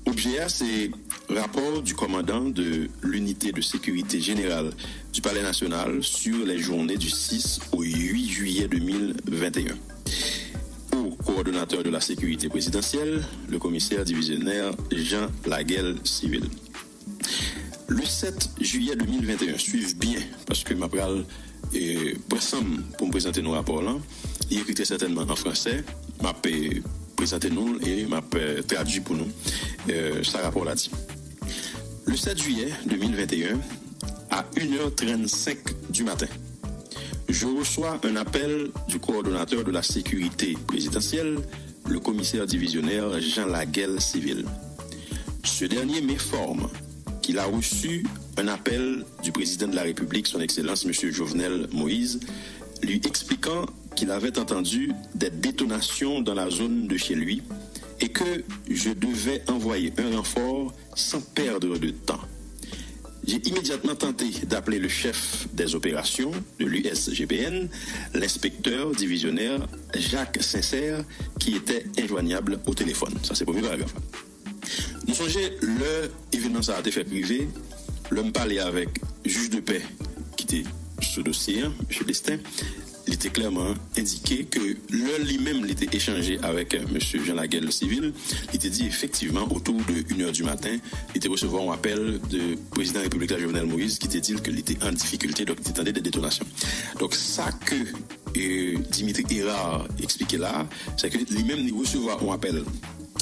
objet c'est rapport du commandant de l'unité de sécurité générale du Palais national sur les journées du 6 au 8 juillet 2021 au coordonnateur de la sécurité présidentielle, le commissaire divisionnaire Jean Laguel Civil. Le 7 juillet 2021, suivez bien, parce que ma pral est pour me présenter nos rapports là. Il écrit très certainement en français, m'a présenté nous et m'a traduit pour nous euh, rapport là dit. Le 7 juillet 2021, à 1h35 du matin, je reçois un appel du coordonnateur de la sécurité présidentielle, le commissaire divisionnaire Jean Laguel Civil. Ce dernier m'informe qu'il a reçu un appel du président de la République, son Excellence M. Jovenel Moïse, lui expliquant qu'il avait entendu des détonations dans la zone de chez lui et que je devais envoyer un renfort sans perdre de temps. J'ai immédiatement tenté d'appeler le chef des opérations de l'USGPN, l'inspecteur divisionnaire Jacques Sincère, qui était injoignable au téléphone. Ça, c'est le premier paragraphe. Nous songez, le événement ça a été fait privé, l'homme parlait avec juge de paix qui était ce dossier, hein, M. Destin, il était clairement indiqué que l'heure lui-même il était échangé avec euh, M. Jean Laguelle civil, il était dit effectivement autour de 1h du matin, il était recevoir un appel de président républicain Jovenel Moïse qui était dit qu'il était en difficulté, donc il attendait des détonations. Donc ça que euh, Dimitri Hérard expliquait là, c'est que lui-même il recevoir un appel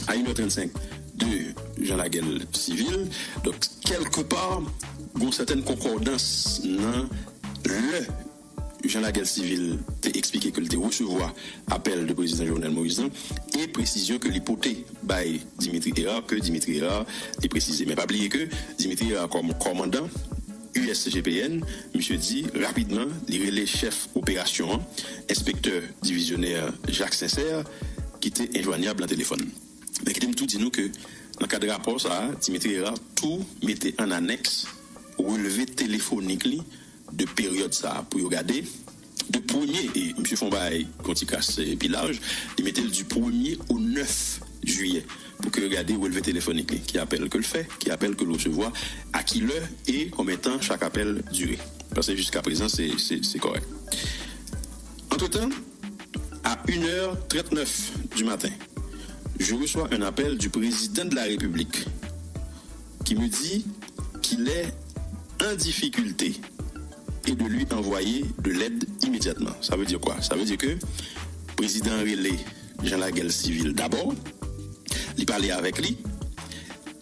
à 1h35 de Jean Laguelle civil, donc quelque part, une certaine concordance dans le Jean Laguerre Civil t'a expliqué que le recevoir appel de président Jovenel Moïse et précision que l'hypothèse by Dimitri Héra, que Dimitri Héra est précisé. Mais pas oublier que Dimitri Héra, comme commandant USGPN, monsieur dit rapidement, les chef opération, inspecteur divisionnaire Jacques Sincère, qui était injoignable en téléphone. Mais qui tout dit nous que dans le cadre de rapport, ça, Dimitri Héra, tout mettait en annexe relevé téléphonique de période ça pour regarder. De premier et M. Fombay quand il casse pilage il mettait du 1er au 9 juillet pour que regarder relevé téléphonique. Qui appelle que le fait qui appelle que l'on se voit à qui l'heure et combien de temps chaque appel durait. Parce que jusqu'à présent c'est correct. Entre temps à 1h39 du matin je reçois un appel du président de la République qui me dit qu'il est en difficulté et de lui envoyer de l'aide immédiatement. Ça veut dire quoi? Ça veut dire que le président relais Jean Laguerre Civil d'abord, il parlait avec lui.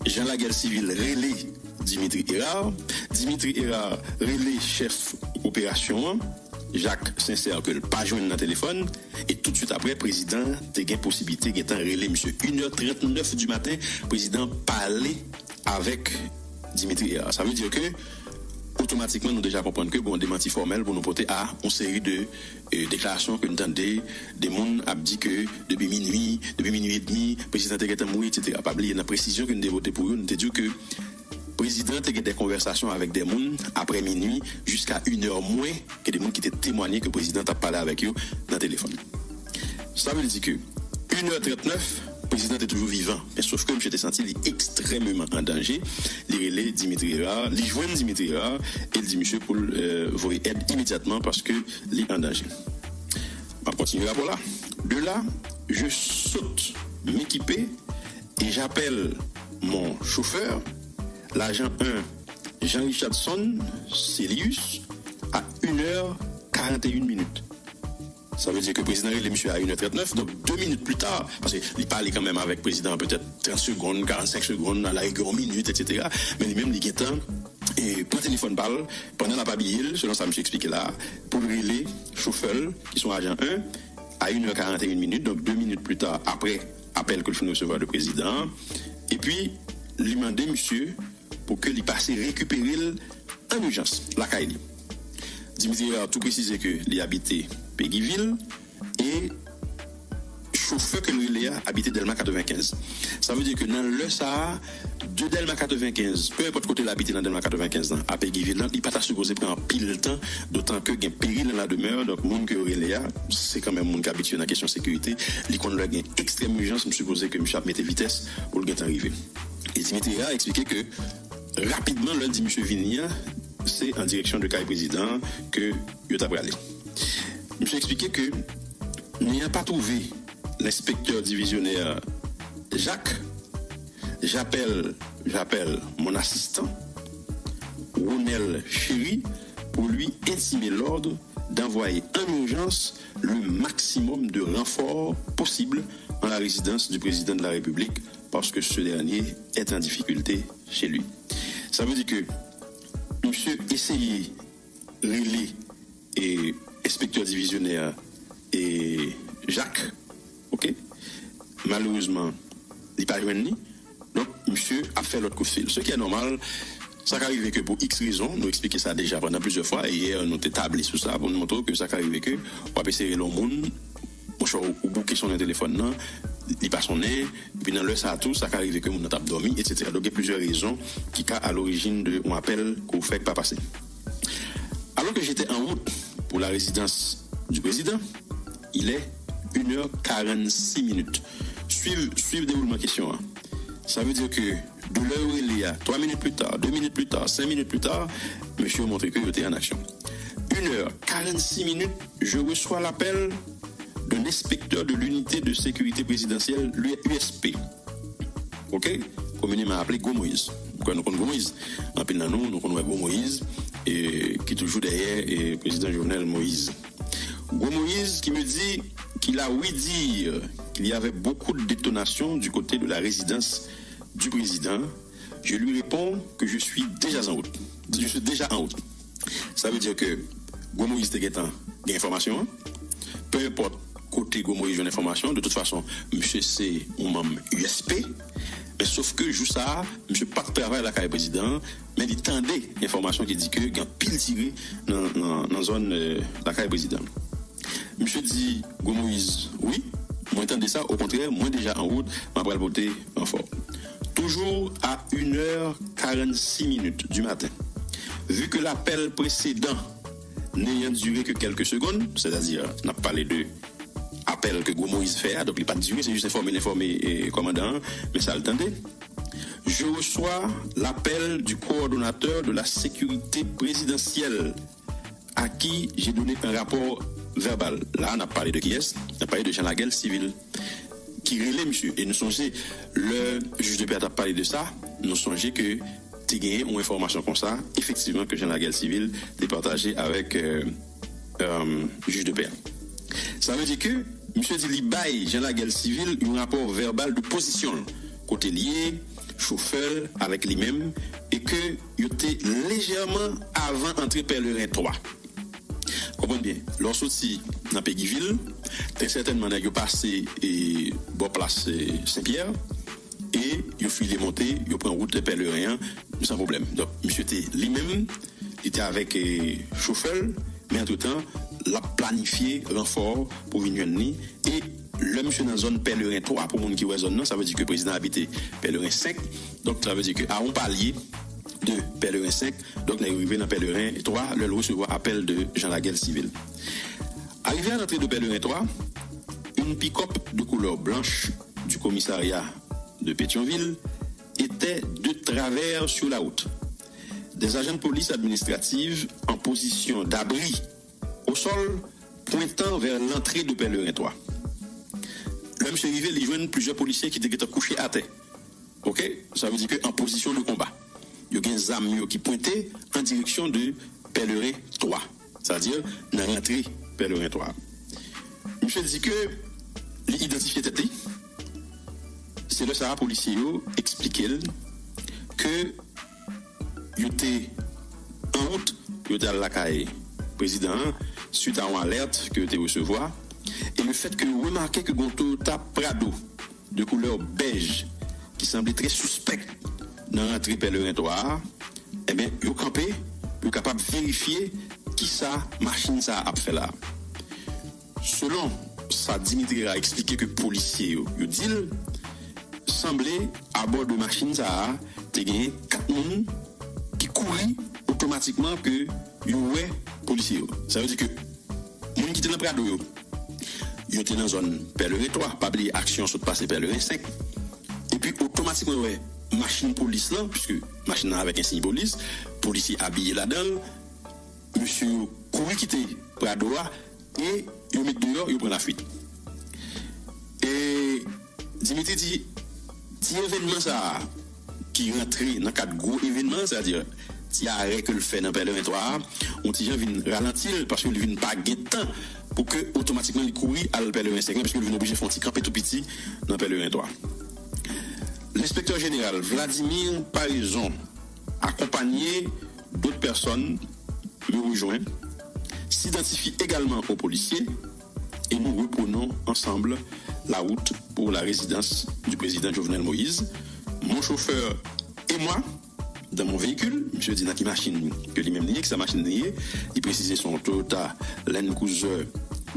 Jean Laguerre Civil relais Dimitri Hérard. Dimitri Hérard relais chef opération. Jacques Sincère que le pas joindre dans le téléphone et tout de suite après président a une possibilité de relais monsieur 1h39 du matin président parlait avec Dimitri Hérard. Ça veut dire que automatiquement, nous déjà comprenons que bon, des mentis formels pour nous porter à une série de euh, déclarations que nous entendons des gens ont dit que depuis minuit, depuis minuit et demi, le président était mort, etc. Pas oublier la précision que nous avons pour eux, nous dit que le président a des conversations avec des gens après minuit jusqu'à une heure moins que des gens qui étaient témoignés que le président a parlé avec eux dans le téléphone. Ça veut dire que 1h39, président est toujours vivant. Mais sauf que M. Tessanti est extrêmement en danger. Il relève Dimitri il joint Dimitri Ra, et il dit monsieur pour euh, vous aide immédiatement parce que est en danger. On va continuer là pour là. De là, je saute m'équiper et j'appelle mon chauffeur, l'agent 1, Jean Richardson Celius, à 1h41 minutes. Ça veut dire que le président est monsieur à 1h39, donc deux minutes plus tard, parce qu'il parlait quand même avec le président peut-être 30 secondes, 45 secondes, à la rigueur, minute, etc. Mais lui-même, il est temps, et le téléphone parle, pendant la pabille, selon ça, monsieur expliqué là, pour le relais, chauffeur, qui sont agents 1, à 1h41 minutes, donc deux minutes plus tard, après appel que le nous recevoir le président, et puis, lui demander, monsieur, pour que lui passe récupérer en urgence, la Kaili. Dimitri a tout précisé que les habitait Péguiville et chauffeur que nous a habité Delma 95. Ça veut dire que dans le Sahara, de Delma 95, peu importe côté l'habité dans Delma 95, à Péguiville, il pas supposé prendre pile de temps, d'autant que il y a péril dans la demeure, donc monde que Aurélia, c'est quand même monde qui habitué dans la question de sécurité, il qu'on a extrême urgence, je suppose que M. mettait vitesse pour le arriver. Et Dimitri a expliqué que rapidement, lundi, M. Vigna, c'est en direction de Caille Président que je t'ai aller. Je vais expliquer que n'y a pas trouvé l'inspecteur divisionnaire Jacques. J'appelle, j'appelle mon assistant, Ronel Chéri, pour lui intimer l'ordre d'envoyer en urgence le maximum de renforts possible dans la résidence du président de la République parce que ce dernier est en difficulté chez lui. Ça veut dire que monsieur essayé, relais et inspecteur divisionnaire et Jacques, ok, malheureusement, il n'est pas venu. Donc, monsieur a fait l'autre coup. Ce qui est normal, ça arrive que pour X raisons, nous expliquons ça déjà pendant plusieurs fois, et hier, nous établi sur ça pour nous montrer que ça arrive que, on va essayer le monde, ou bouquer son téléphone, non, il passe son nez, puis dans le ça tout, ça arrive que mon a dormi, etc. Donc il y a plusieurs raisons qui sont à l'origine de mon appel qu'on fait pas passer. Alors que j'étais en route pour la résidence du président, il est 1h46 minutes. Suivez, suivez le déroulement question. Hein. Ça veut dire que de l'heure où il y a, trois minutes plus tard, deux minutes plus tard, cinq minutes plus tard, monsieur a montré qu'il était en action. Une heure, 46 minutes, je reçois l'appel d'un inspecteur de l'unité de sécurité présidentielle, l'USP. OK? Communément appelé Go Moïse. Pourquoi nous connaissons Go Moïse En pile nous, nous connaissons Go Moïse, et, qui est toujours derrière le président Jovenel Moïse. Go Moïse qui me dit qu'il a ouï dire qu'il y avait beaucoup de détonations du côté de la résidence du président. Je lui réponds que je suis déjà en route. Je suis déjà en route. Ça veut dire que Go Moïse était des informations. Peu importe côté Go Moïse, j'ai une information. De toute façon, monsieur c'est un membre USP. Mais sauf que, joue ça, monsieur pas travailler à la carrière président, mais il tendait l'information qui dit que il y a pile tiré dans la zone de la carrière président. Monsieur dit, Go Moïse, oui, moi entendez ça, au contraire, moi déjà en route, m'a le voter en fort. Toujours à 1h46 minutes du matin. Vu que l'appel précédent n'ayant duré que quelques secondes, c'est-à-dire, on a parlé de appel que Moïse fait, donc il n'a pas duré, c'est juste informer l'informé et commandant, mais ça le tendait. Je reçois l'appel du coordonnateur de la sécurité présidentielle à qui j'ai donné un rapport verbal. Là, on a parlé de qui est On a parlé de Jean Laguel, civil, qui relève, monsieur. Et nous songeons, le juge de paix a parlé de ça, nous songeons que tu gagné une information comme ça, effectivement, que Jean Laguel, civil, est partagé avec euh, euh, juge de paix. Ça veut dire que monsieur dit, bail Jean Laguel, civil, un rapport verbal de position, côté lié, chauffeur avec lui-même, et que il était légèrement avant d'entrer pèlerin 3. Comprenez bien, lorsque sorti dans Péguiville, t'es certainement eu passé et bon place Saint-Pierre et il filé monter, il prend route de pèlerin sans problème. Donc monsieur était lui-même, il était avec chauffeur, mais entre-temps, l'a planifié renfort pour venir et le monsieur dans la zone pèlerin 3 pour monde qui voit zone ça veut dire que le président habité pèlerin 5 donc ça veut dire que un palier de pèlerin 5. Donc, nous arrivons dans pèlerin 3, le recevoir appel de Jean Laguel civil. Arrivé à l'entrée de pèlerin 3, une pick-up de couleur blanche du commissariat de Pétionville était de travers sur la route. Des agents de police administrative en position d'abri au sol pointant vers l'entrée de pèlerin 3. Le monsieur arrivé, il joignent plusieurs policiers qui étaient couchés à terre. OK? Ça veut dire qu'en position de combat il y a des amis qui pointaient en direction de Pèlerin 3, c'est-à-dire dans l'entrée Pèlerin 3. Monsieur dit que l'identifié tête, c'est le Sarah policier expliqué que il était en route, il était à la caille président suite à une alerte que tu recevoir et le fait que vous remarquez que Gonto tape Prado de couleur beige qui semblait très suspect dans l'entrée pèlerin 3, eh bien, vous campé, vous capable de vérifier qui sa machine ça a fait là. Selon ça, Dimitri a expliqué que policier, il dit, semblait à bord de machine ça a, gagné 4 personnes qui couraient automatiquement que yo ouais policier. Ça veut dire que les qui étaient dans le Prado, ils étaient dans la zone pèlerin 3, pas oublier action sur passer pèlerin 5. Et puis automatiquement, ouais, machine police là, puisque machine avec un signe police, policier habillé là-dedans, monsieur couru quitter Prado et il met dehors, il prend la fuite. Et Dimitri dit, si événement ça qui rentre dans quatre gros événements, c'est-à-dire si arrêt que le fait dans le 23, on dit vient ralentir parce qu'il vient pas temps pour que automatiquement il courir à le 25 parce qu'il vient obligé faire un petit camper tout petit dans le 23. L'inspecteur général Vladimir Parison, accompagné d'autres personnes, nous rejoint, s'identifie également aux policiers et nous reprenons ensemble la route pour la résidence du président Jovenel Moïse. Mon chauffeur et moi, dans mon véhicule, M. Dinaki Machine, que lui-même dit que sa machine liée, il précisait son Toyota Land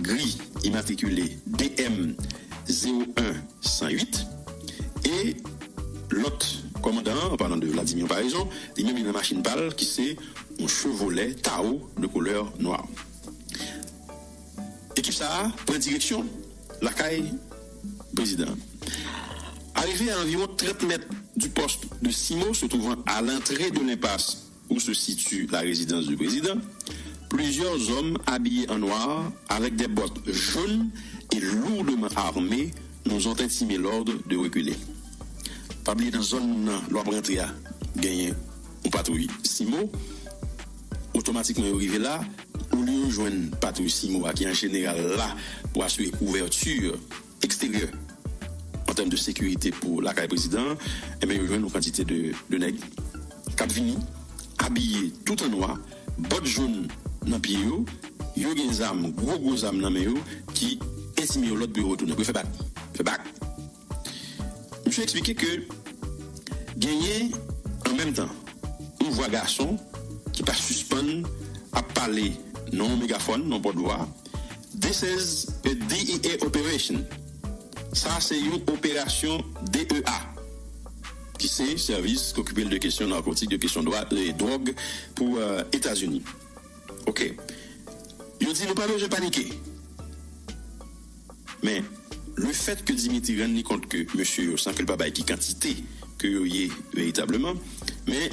gris immatriculé DM 01108 et l'autre commandant, en parlant de Vladimir par exemple, il même une machine balle qui c'est un Chevrolet Tao de couleur noire. Équipe ça prend direction la caille président. Arrivé à environ 30 mètres du poste de Simo, se trouvant à l'entrée de l'impasse où se situe la résidence du président, plusieurs hommes habillés en noir, avec des bottes jaunes et lourdement armés, nous ont intimé l'ordre de reculer. Pas dans la zone l'ordre rentré à gagner une patrouille Simo, automatiquement arrivé là, lieu de joindre patrouille Simo qui est en général là pour assurer ouverture extérieure en de sécurité pour la carrière président, et bien, ils une quantité de, de nègres. Cap vini, habillés tout en noir, bottes jaunes dans pied yo, yo gen zam, gros gros zam dans yo, qui intimident l'autre bureau. Fait back, fait back. Je vais expliquer que gagner en même temps une voix garçon qui pas suspend à parler non mégaphone, non pas de voix. This is a DEA operation. Ça, c'est une opération DEA, qui c'est service qui occupe de questions narcotiques, de questions de drogue pour euh, États-Unis. OK. Il dit, nous pas besoin de paniquer. Mais le fait que Dimitri rende compte que monsieur, sans que le papa ait qui quantité que y est véritablement, mais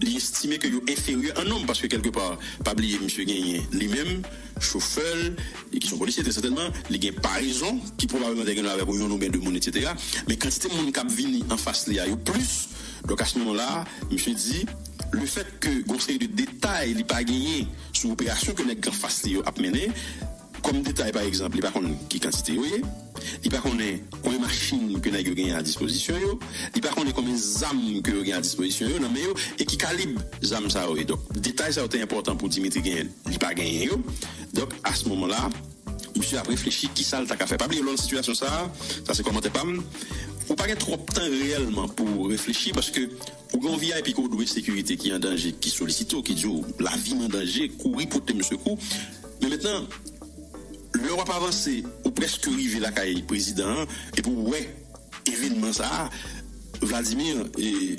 il estimait que est inférieur un homme parce que quelque part, pas oublier monsieur Gagné lui-même, chauffeur, et qui sont policiers très certainement, il y a raison qui probablement des avec un nombre de monde, etc. Mais quantité de monde qui venu en face, il y a plus. Donc à ce moment-là, monsieur dit, le fait que conseil de détails il pas gagné sur l'opération que les gens face a mené, comme détail par exemple, il n'y a pas qui quantité, vous voyez il pas combien de machines que nous gagné à disposition il pas connaît combien d'armes que gagné à disposition et qui calibre armes ça yo. Donc détail ça est important pour Dimitri gagner, il pas gagné. Donc à ce moment-là, monsieur a réfléchi qui ça le fait. Pas oublier l'autre situation ça, ça c'est commenté pas faut pas trop de temps réellement pour réfléchir parce que pour qu'on vient et puis qu'on sécurité qui est en danger, qui sollicite, qui dit oh, la vie en danger, courir pour te secours. Mais maintenant, l'Europe avancé ou presque arrivé la caille président et pour ouais événement ça Vladimir et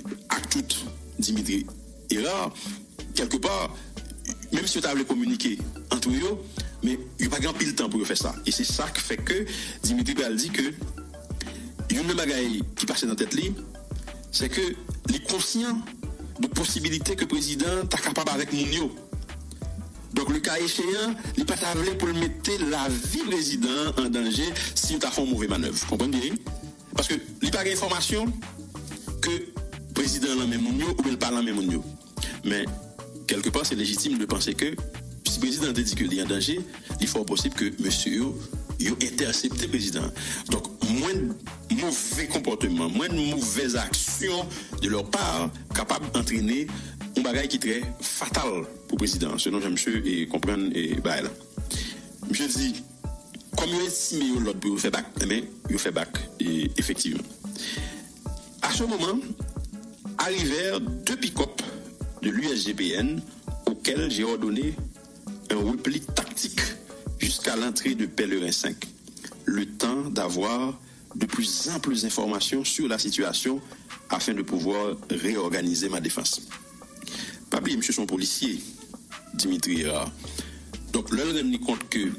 tout Dimitri. Et là quelque part même si tu as communiquer entre eux mais il n'y a pas grand pile temps pour faire ça. Et c'est ça qui fait que Dimitri a dit que une bagaille qui passe dans tête c'est que les conscients de possibilités que le président est capable avec Mounio donc, le cas échéant, il pas pour mettre la vie du président en danger si tu fait une mauvaise manœuvre. Comprenez bien? Parce que il n'y a pas d'information que le président l'a même ou le parle même Mais, quelque part, c'est légitime de penser que si le président dit qu'il est en danger, il faut possible que monsieur ait intercepté le président. Donc, moins de mauvais comportements, moins de mauvaises actions de leur part capables d'entraîner un bagage qui est très fatal pour le président, selon monsieur et comprendre et bah là. Comme il estimé l'autre pour faire bac, mais il fait bac, et effectivement. À ce moment, arrivèrent deux pick-up de l'USGPN auxquels j'ai ordonné un repli tactique jusqu'à l'entrée de Pèlerin 5. Le temps d'avoir de plus amples informations sur la situation afin de pouvoir réorganiser ma défense. Pas oublier, monsieur son policier, Dimitri Donc, là, on compte que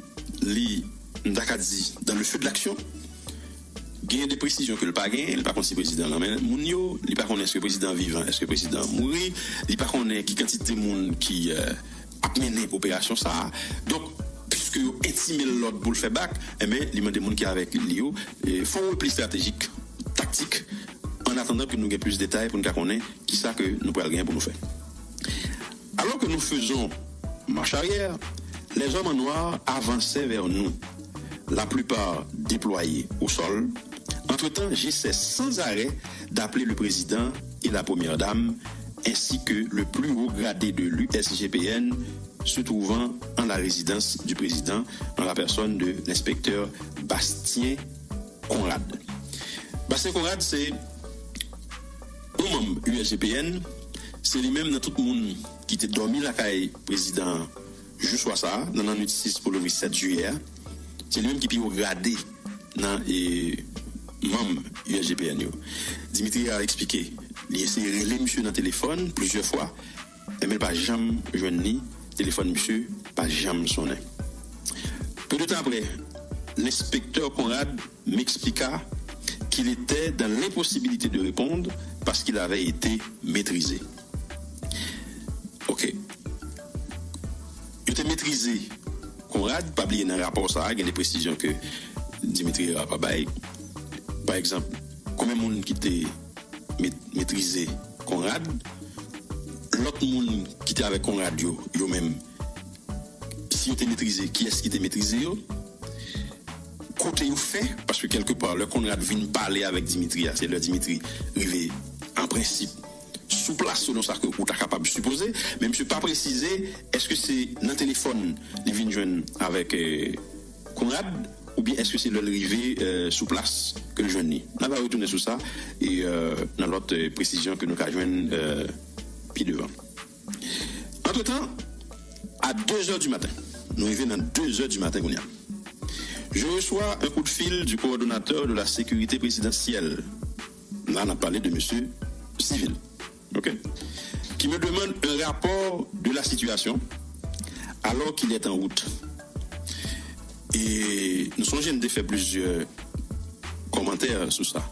Ndakadzi, dans le feu de l'action, il y a des précisions que le pas gagne, il pas si président là mais Mounio, il pas connaît est-ce que le président vivant, est-ce que le président mourir, il pas connaît qui quantité de monde qui euh, a mené l'opération ça. Donc puisque intimé l'autre pour le faire back, eh bien, il y a des gens qui avec et font un plus stratégique, tactique en attendant que nous ayons plus de détails pour nous connaître qui ça que nous pouvons gagner pour nous faire. Alors que nous faisons marche arrière, les hommes en noir avançaient vers nous, la plupart déployés au sol. Entre-temps, j'essaie sans arrêt d'appeler le président et la première dame, ainsi que le plus haut gradé de l'USGPN se trouvant en la résidence du président, en la personne de l'inspecteur Bastien Conrad. Bastien Conrad, c'est un membre USGPN, c'est lui-même dans tout le monde qui était dormi la caille président juste ça, dans la nuit 6 pour le 7 juillet. C'est lui-même qui peut regarder dans les membres USGPN. Dimitri a expliqué. Il a essayé de monsieur dans le téléphone plusieurs fois. Mais il pas jamais joindre ni téléphone monsieur, pas jamais sonné. Peu de temps après, l'inspecteur Conrad m'expliqua qu'il était dans l'impossibilité de répondre parce qu'il avait été maîtrisé. Ok. Il était maîtrisé. Conrad, pas oublier dans le rapport ça, il y a des précisions que Dimitri a pas bail. Par exemple, combien de monde qui maîtrisé Conrad, l'autre monde qui était avec Conrad, yo, yo même, si il était maîtrisé, qui est-ce qui était maîtrisé yo? côté ou fait, parce que quelque part, le Conrad vient parler avec Dimitri, c'est le Dimitri arrivé en principe sous place selon ça que vous êtes capable de supposer, mais je ne pas précisé, est-ce que c'est dans le téléphone, vient joindre avec euh, Conrad, ou bien est-ce que c'est le arrivé euh, sous place que le jeune On va retourner sur ça, et euh, dans l'autre euh, précision que nous avons euh, puis devant. Entre-temps, à 2 heures du matin, nous arrivons dans 2 heures du matin. Je reçois un coup de fil du coordonnateur de la sécurité présidentielle. Là, on a parlé de monsieur civil. Qui me demande un rapport de la situation alors qu'il est en route. Et nous sommes de faire plusieurs commentaires sur ça.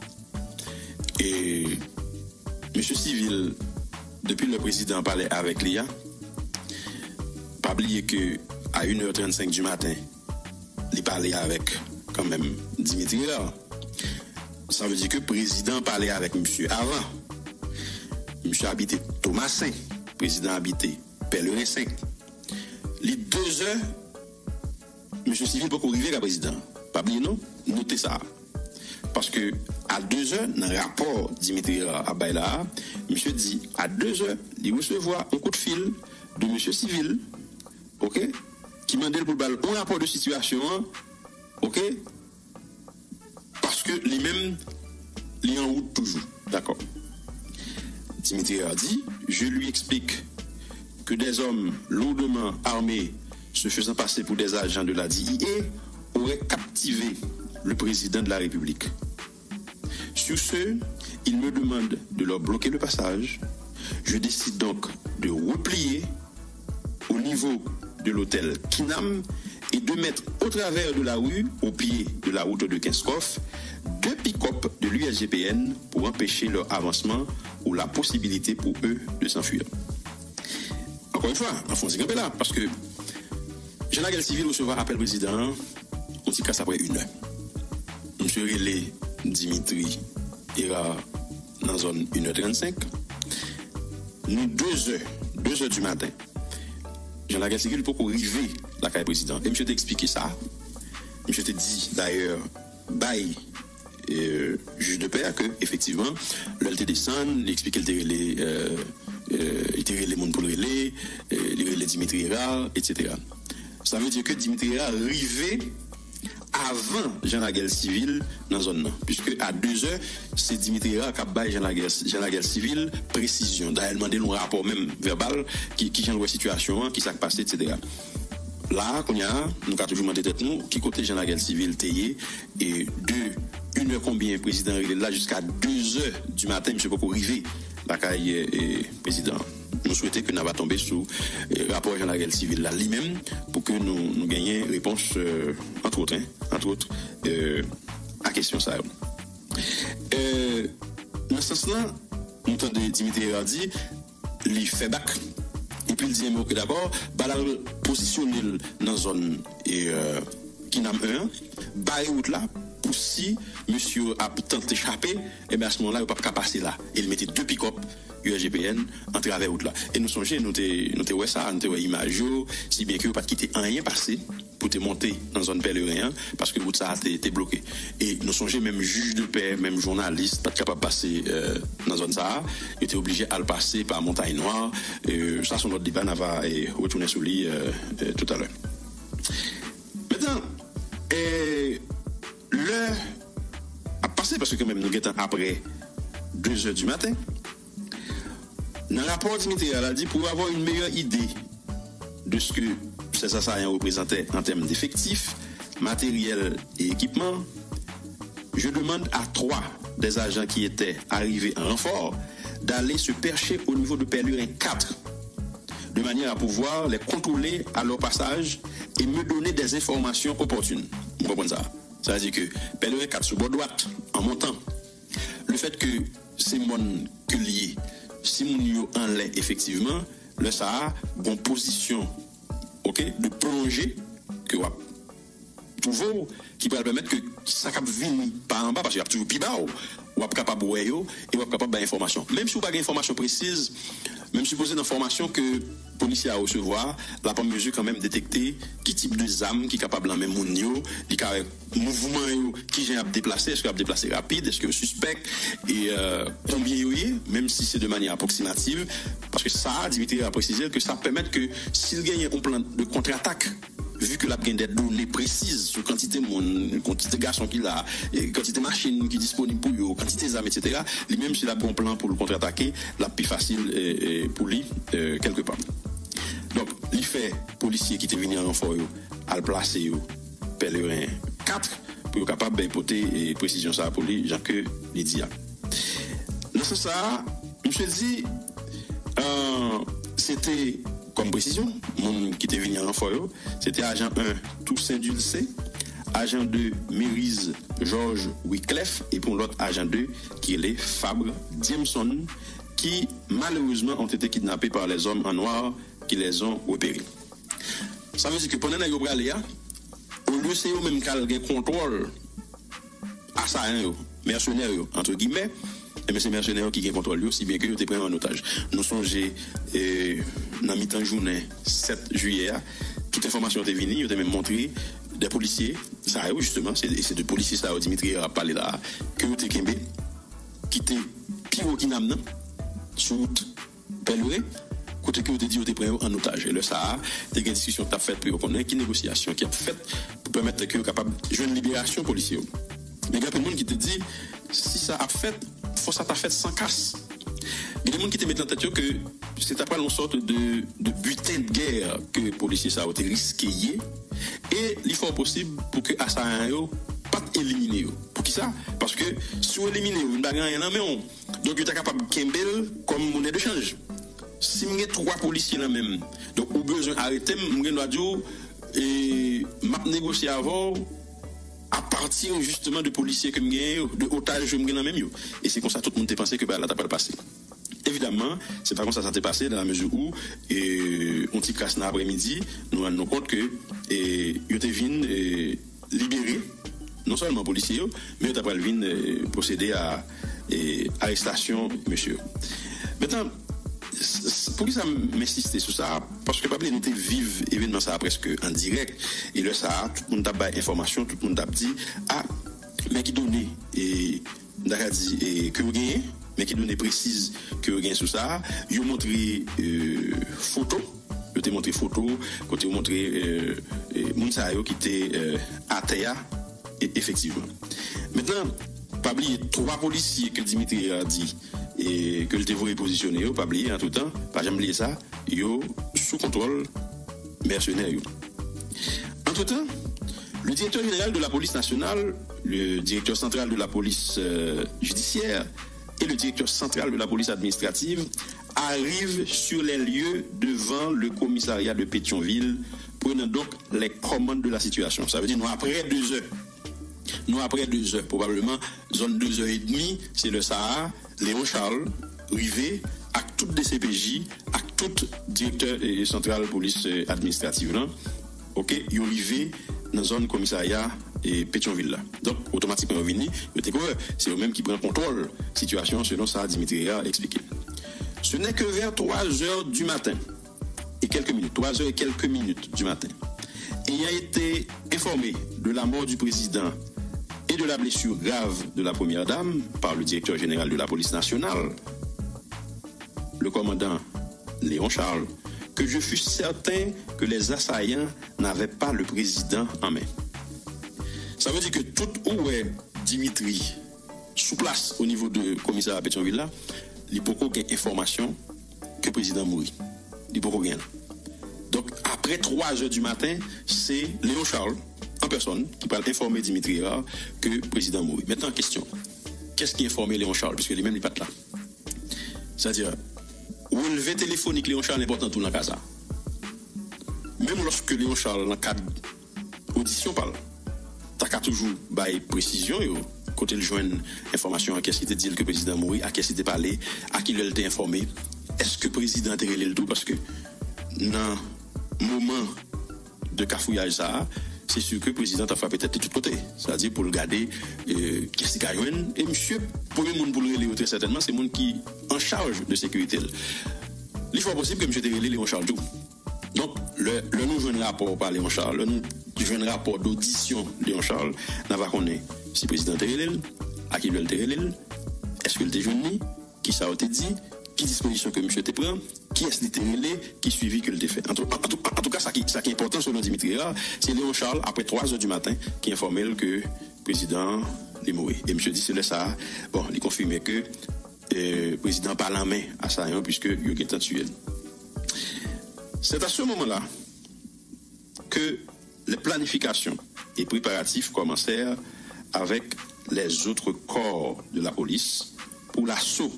Et monsieur civil, depuis le président parlait avec l'IA, pas oublier que à 1h35 du matin, il parlait avec quand même Dimitri là. Ça veut dire que le président parlait avec monsieur avant. Monsieur habitait Thomasin, président habitait Pèlerin 5. Les deux heures, monsieur Civil peut arriver à président. Pas oublier non, notez ça. Parce que à deux heures, dans le rapport Dimitri Abayla, monsieur dit à deux heures, il recevoir un coup de fil de monsieur Civil, ok, qui m'a dit pour un rapport de situation, ok, parce que lui-même, il est en route toujours, d'accord? Dit, je lui explique que des hommes lourdement armés se faisant passer pour des agents de la DIA auraient captivé le président de la République. Sur ce, il me demande de leur bloquer le passage. Je décide donc de replier au niveau de l'hôtel Kinam et de mettre au travers de la rue, au pied de la route de Kinskoff, deux pick-up de l'USGPN pour empêcher leur avancement ou la possibilité pour eux de s'enfuir. Encore une fois, peu là, parce que Jean-Laguel Civil recevra appel président, on s'y casse après une heure. Monsieur Relé Dimitri ira dans la zone 1h35. Nous, 2 heures, 2 heures du matin, Jean-Laguel Civil pour arriver la caille président. Et monsieur t'a expliqué ça. Monsieur t'a dit d'ailleurs, bye, euh, juge de paix, que effectivement, il descend, il explique qu'il les, euh, euh, les monde pour le relais, euh, relais Dimitri Hera, etc. Ça veut dire que Dimitri Hera arrivait avant Jean Laguerre civil dans la zone. Puisque à 2 heures, c'est Dimitri Hera qui a baillé Jean Laguerre Jean Laguerre civil précision. D'ailleurs, il demandé un rapport même verbal qui, qui change la situation, qui s'est passé, etc. Là, qu'on y a, nous avons toujours demandé tête nous, qui côté Jean Laguerre civil tayé, et de une heure combien le président il est là jusqu'à 2 heures du matin, monsieur Poko arrivé, la caille et président. Nous souhaitons que nous va tomber sous le rapport Jean Laguerre civil là lui-même pour que nous, nous gagnions réponse, euh, entre autres, hein, entre euh, à question ça. Euh, dans ce sens-là, nous entendons Dimitri dit, il fait bac. Et puis il dit que d'abord, la positionner dans la zone et, euh, qui n'a un, barrer route là, si monsieur a tenté d'échapper, et bien à ce moment-là, il peut pas passer là. Il mettait deux pick-up USGPN en travers route là. Et nous songeons, nous avons ça, nous avons image, si bien que pas quitter rien passé pour te monter dans zone pèlerin, parce que route ça été bloqué. Et nous songeons même juge de paix, même journaliste, pas capable de passer euh, dans zone ça, il était obligé à le passer par Montagne Noire. Euh, ça, son autre débat, on va retourner sur lui euh, euh, tout à l'heure. Maintenant, et l'heure a passé parce que même nous guettons après 2 heures du matin. Dans le rapport Dimitri a dit pour avoir une meilleure idée de ce que ces assaillants représentaient en termes d'effectifs, matériel et équipement, je demande à trois des agents qui étaient arrivés en renfort d'aller se percher au niveau de Pellurin 4 de manière à pouvoir les contrôler à leur passage et me donner des informations opportunes. Vous comprenez ça? Ça veut dire que pèlerin 4 sur bord droite, en montant, le fait que c'est mon que lié, en lait effectivement, le ça a bon position, ok, de plongée que toujours qui va permettre que ça cap venir par en bas parce qu'il y a toujours plus bas ou ap capable yo et ou ap capable d'information même si vous pas d'information précise même supposé d'information que policier à recevoir la pas mesure quand même détecter qui type de arme qui est capable en même moun yo li ka mouvement qui j'ai à déplacer est-ce a déplacer rapide est-ce que suspect et euh, combien yo y est, même si c'est de manière approximative parce que ça Dimitri a précisé que ça permet que s'il gagne un plan de contre-attaque vu que la gain des données précises sur quantité de quantité de garçons qu'il a, quantité de machines qui sont disponibles pour lui, quantité d'armes, etc., lui-même, s'il a bon plan pour le contre-attaquer, la plus facile euh, euh, pour lui, euh, quelque part. Donc, il fait policier qui était venu en renfort, à le placer, pèlerin 4, pour être capable d'importer et précision ça pour lui, Jean que Lydia. Dans ce ça, je me suis dit, c'était comme précision, mon qui était venu en renfort, c'était agent 1 Toussaint Dulcé, agent 2 Mérise Georges Wyclef et pour l'autre agent 2 qui est les Fabre Diemson qui malheureusement ont été kidnappés par les hommes en noir qui les ont opérés. Ça veut dire que pendant que vous au lieu c'est eux même qui ont contrôle à ça, mercenaires, entre guillemets, et mais c'est mercenaires qui ont contrôle, si bien que êtes pris en otage. Nous songez, dans la mi-temps journée, 7 juillet, toute information était venue, vous même montré des policiers, ça justement, c'est de policiers, ça Dimitri a parlé là, que vous êtes qui était pire qui n'a sur route Pellerin, côté que vous dit vous pris en otage. Et le Sahara, des discussions qui fait pour connaître, qui négociation qui a fait pour permettre que vous capable de jouer une libération policière. Mais il y a plein de monde qui te dit, si ça a fait, faut ça t'a fait sans casse. Il y a des gens qui te mettent en tête que c'est après une sorte de, butin de guerre que les policiers ça a été risqué. Et il faut possible pour que assaillants pas éliminer pour qui ça? Parce que si vous éliminez une bagarre en mais on donc vous êtes capable de kembel comme monnaie de change. Si vous avez trois policiers là même donc vous besoin d'arrêter vous doit dire et m'a négocier avant à partir justement de policiers que je de otages que je même et c'est comme ça tout le monde pensé que bah, là t'as pas le passé Évidemment, c'est pas comme ça ça s'est passé dans la mesure où, on t'y casse l'après-midi, nous rendons compte que, et, et, libéré, non seulement policiers, mais ils ont procéder à, arrestation, monsieur. Maintenant, pour qui ça m'insiste sur ça? Parce que Pablo était vive événement ça presque en direct. Et là, ça, tout le monde a information, tout le monde a dit, ah, mais qui donnait, et, dit, et que vous gagnez? Mais qui donne précise que vous sur ça. Ils ont montré euh, photo. Ils ont montré photo, côté ont montré euh, euh, qui était euh, à terre, effectivement. Maintenant, pas oublier trois policiers que Dimitri a dit et que le devrait positionner, pas oublier en tout temps, pas jamais oublier ça, yo sous contrôle mercenaire. En tout temps, le directeur général de la police nationale, le directeur central de la police judiciaire, et le directeur central de la police administrative arrivent sur les lieux devant le commissariat de Pétionville, prenant donc les commandes de la situation. Ça veut dire, nous, après deux heures, nous, après deux heures, probablement, zone deux heures et demie, c'est le Sahara, Léon Charles, Rivet, à toutes les CPJ, à tout directeur central police administrative, ok, ils arrivé dans la zone commissariat et Pétionville. Donc, automatiquement, vini, c'est eux-mêmes qui prennent contrôle situation selon ça, Dimitri a expliqué. Ce n'est que vers 3 heures du matin et quelques minutes, 3 heures et quelques minutes du matin, il a été informé de la mort du président et de la blessure grave de la première dame par le directeur général de la police nationale, le commandant Léon Charles, que je fus certain que les assaillants n'avaient pas le président en main. Ça veut dire que tout où est Dimitri sous place au niveau de commissaire à Pétionville il peut aucune information que le président mourit. Il peut rien. Donc après 3 heures du matin, c'est Léon Charles en personne qui va informer Dimitri que le président mourit. Maintenant question. Qu'est-ce qui informé Léon Charles? Puisque lui-même n'est pas là. C'est-à-dire relevé téléphonique Léon Charles est important tout dans la casa. Même lorsque Léon Charles dans le cadre audition parle ka toujou bay presisyon yo, kote l jwen informasyon a kes ki te dil ke prezident mouri, a kes ki te pale, a ki l te informe, eske prezident te rele l tou, paske nan mouman de kafouyaj sa, se sur ke prezident a fwa petet te tout kote. Sa di pou l gade kes ti kaywen, e msye, pou moun pou l rele yo tre certainman, se moun ki an charge de sekurite l. Li fwa posib ke msye te rele li an charge tou. Donc, le, le nou jwen rapport par Léon Charles, le nou jwen rapport d'audition Léon Charles, nan va konen si prezident Terelil, a ki lwel Terelil, eske lte jwen ni, ki sa o te di, ki disposisyon ke msye te pran, ki es li Terelil, ki suivi ke lte fe. En tout cas, sa ki sa ki important selon Dimitri se Léon Charles, apre 3 heures du matin, ki informel ke prezident li moui. Et msye di se le sa, bon, li konfirme ke prezident pa la men a sa yon, puisque yon getan tuyen. C'est à ce moment-là que les planifications et préparatifs commencèrent avec les autres corps de la police pour l'assaut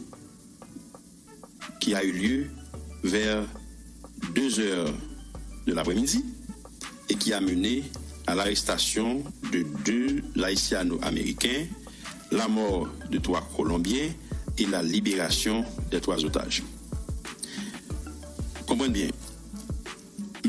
qui a eu lieu vers 2 heures de l'après-midi et qui a mené à l'arrestation de deux laïciano-américains, la mort de trois Colombiens et la libération des trois otages. Comprenez bien,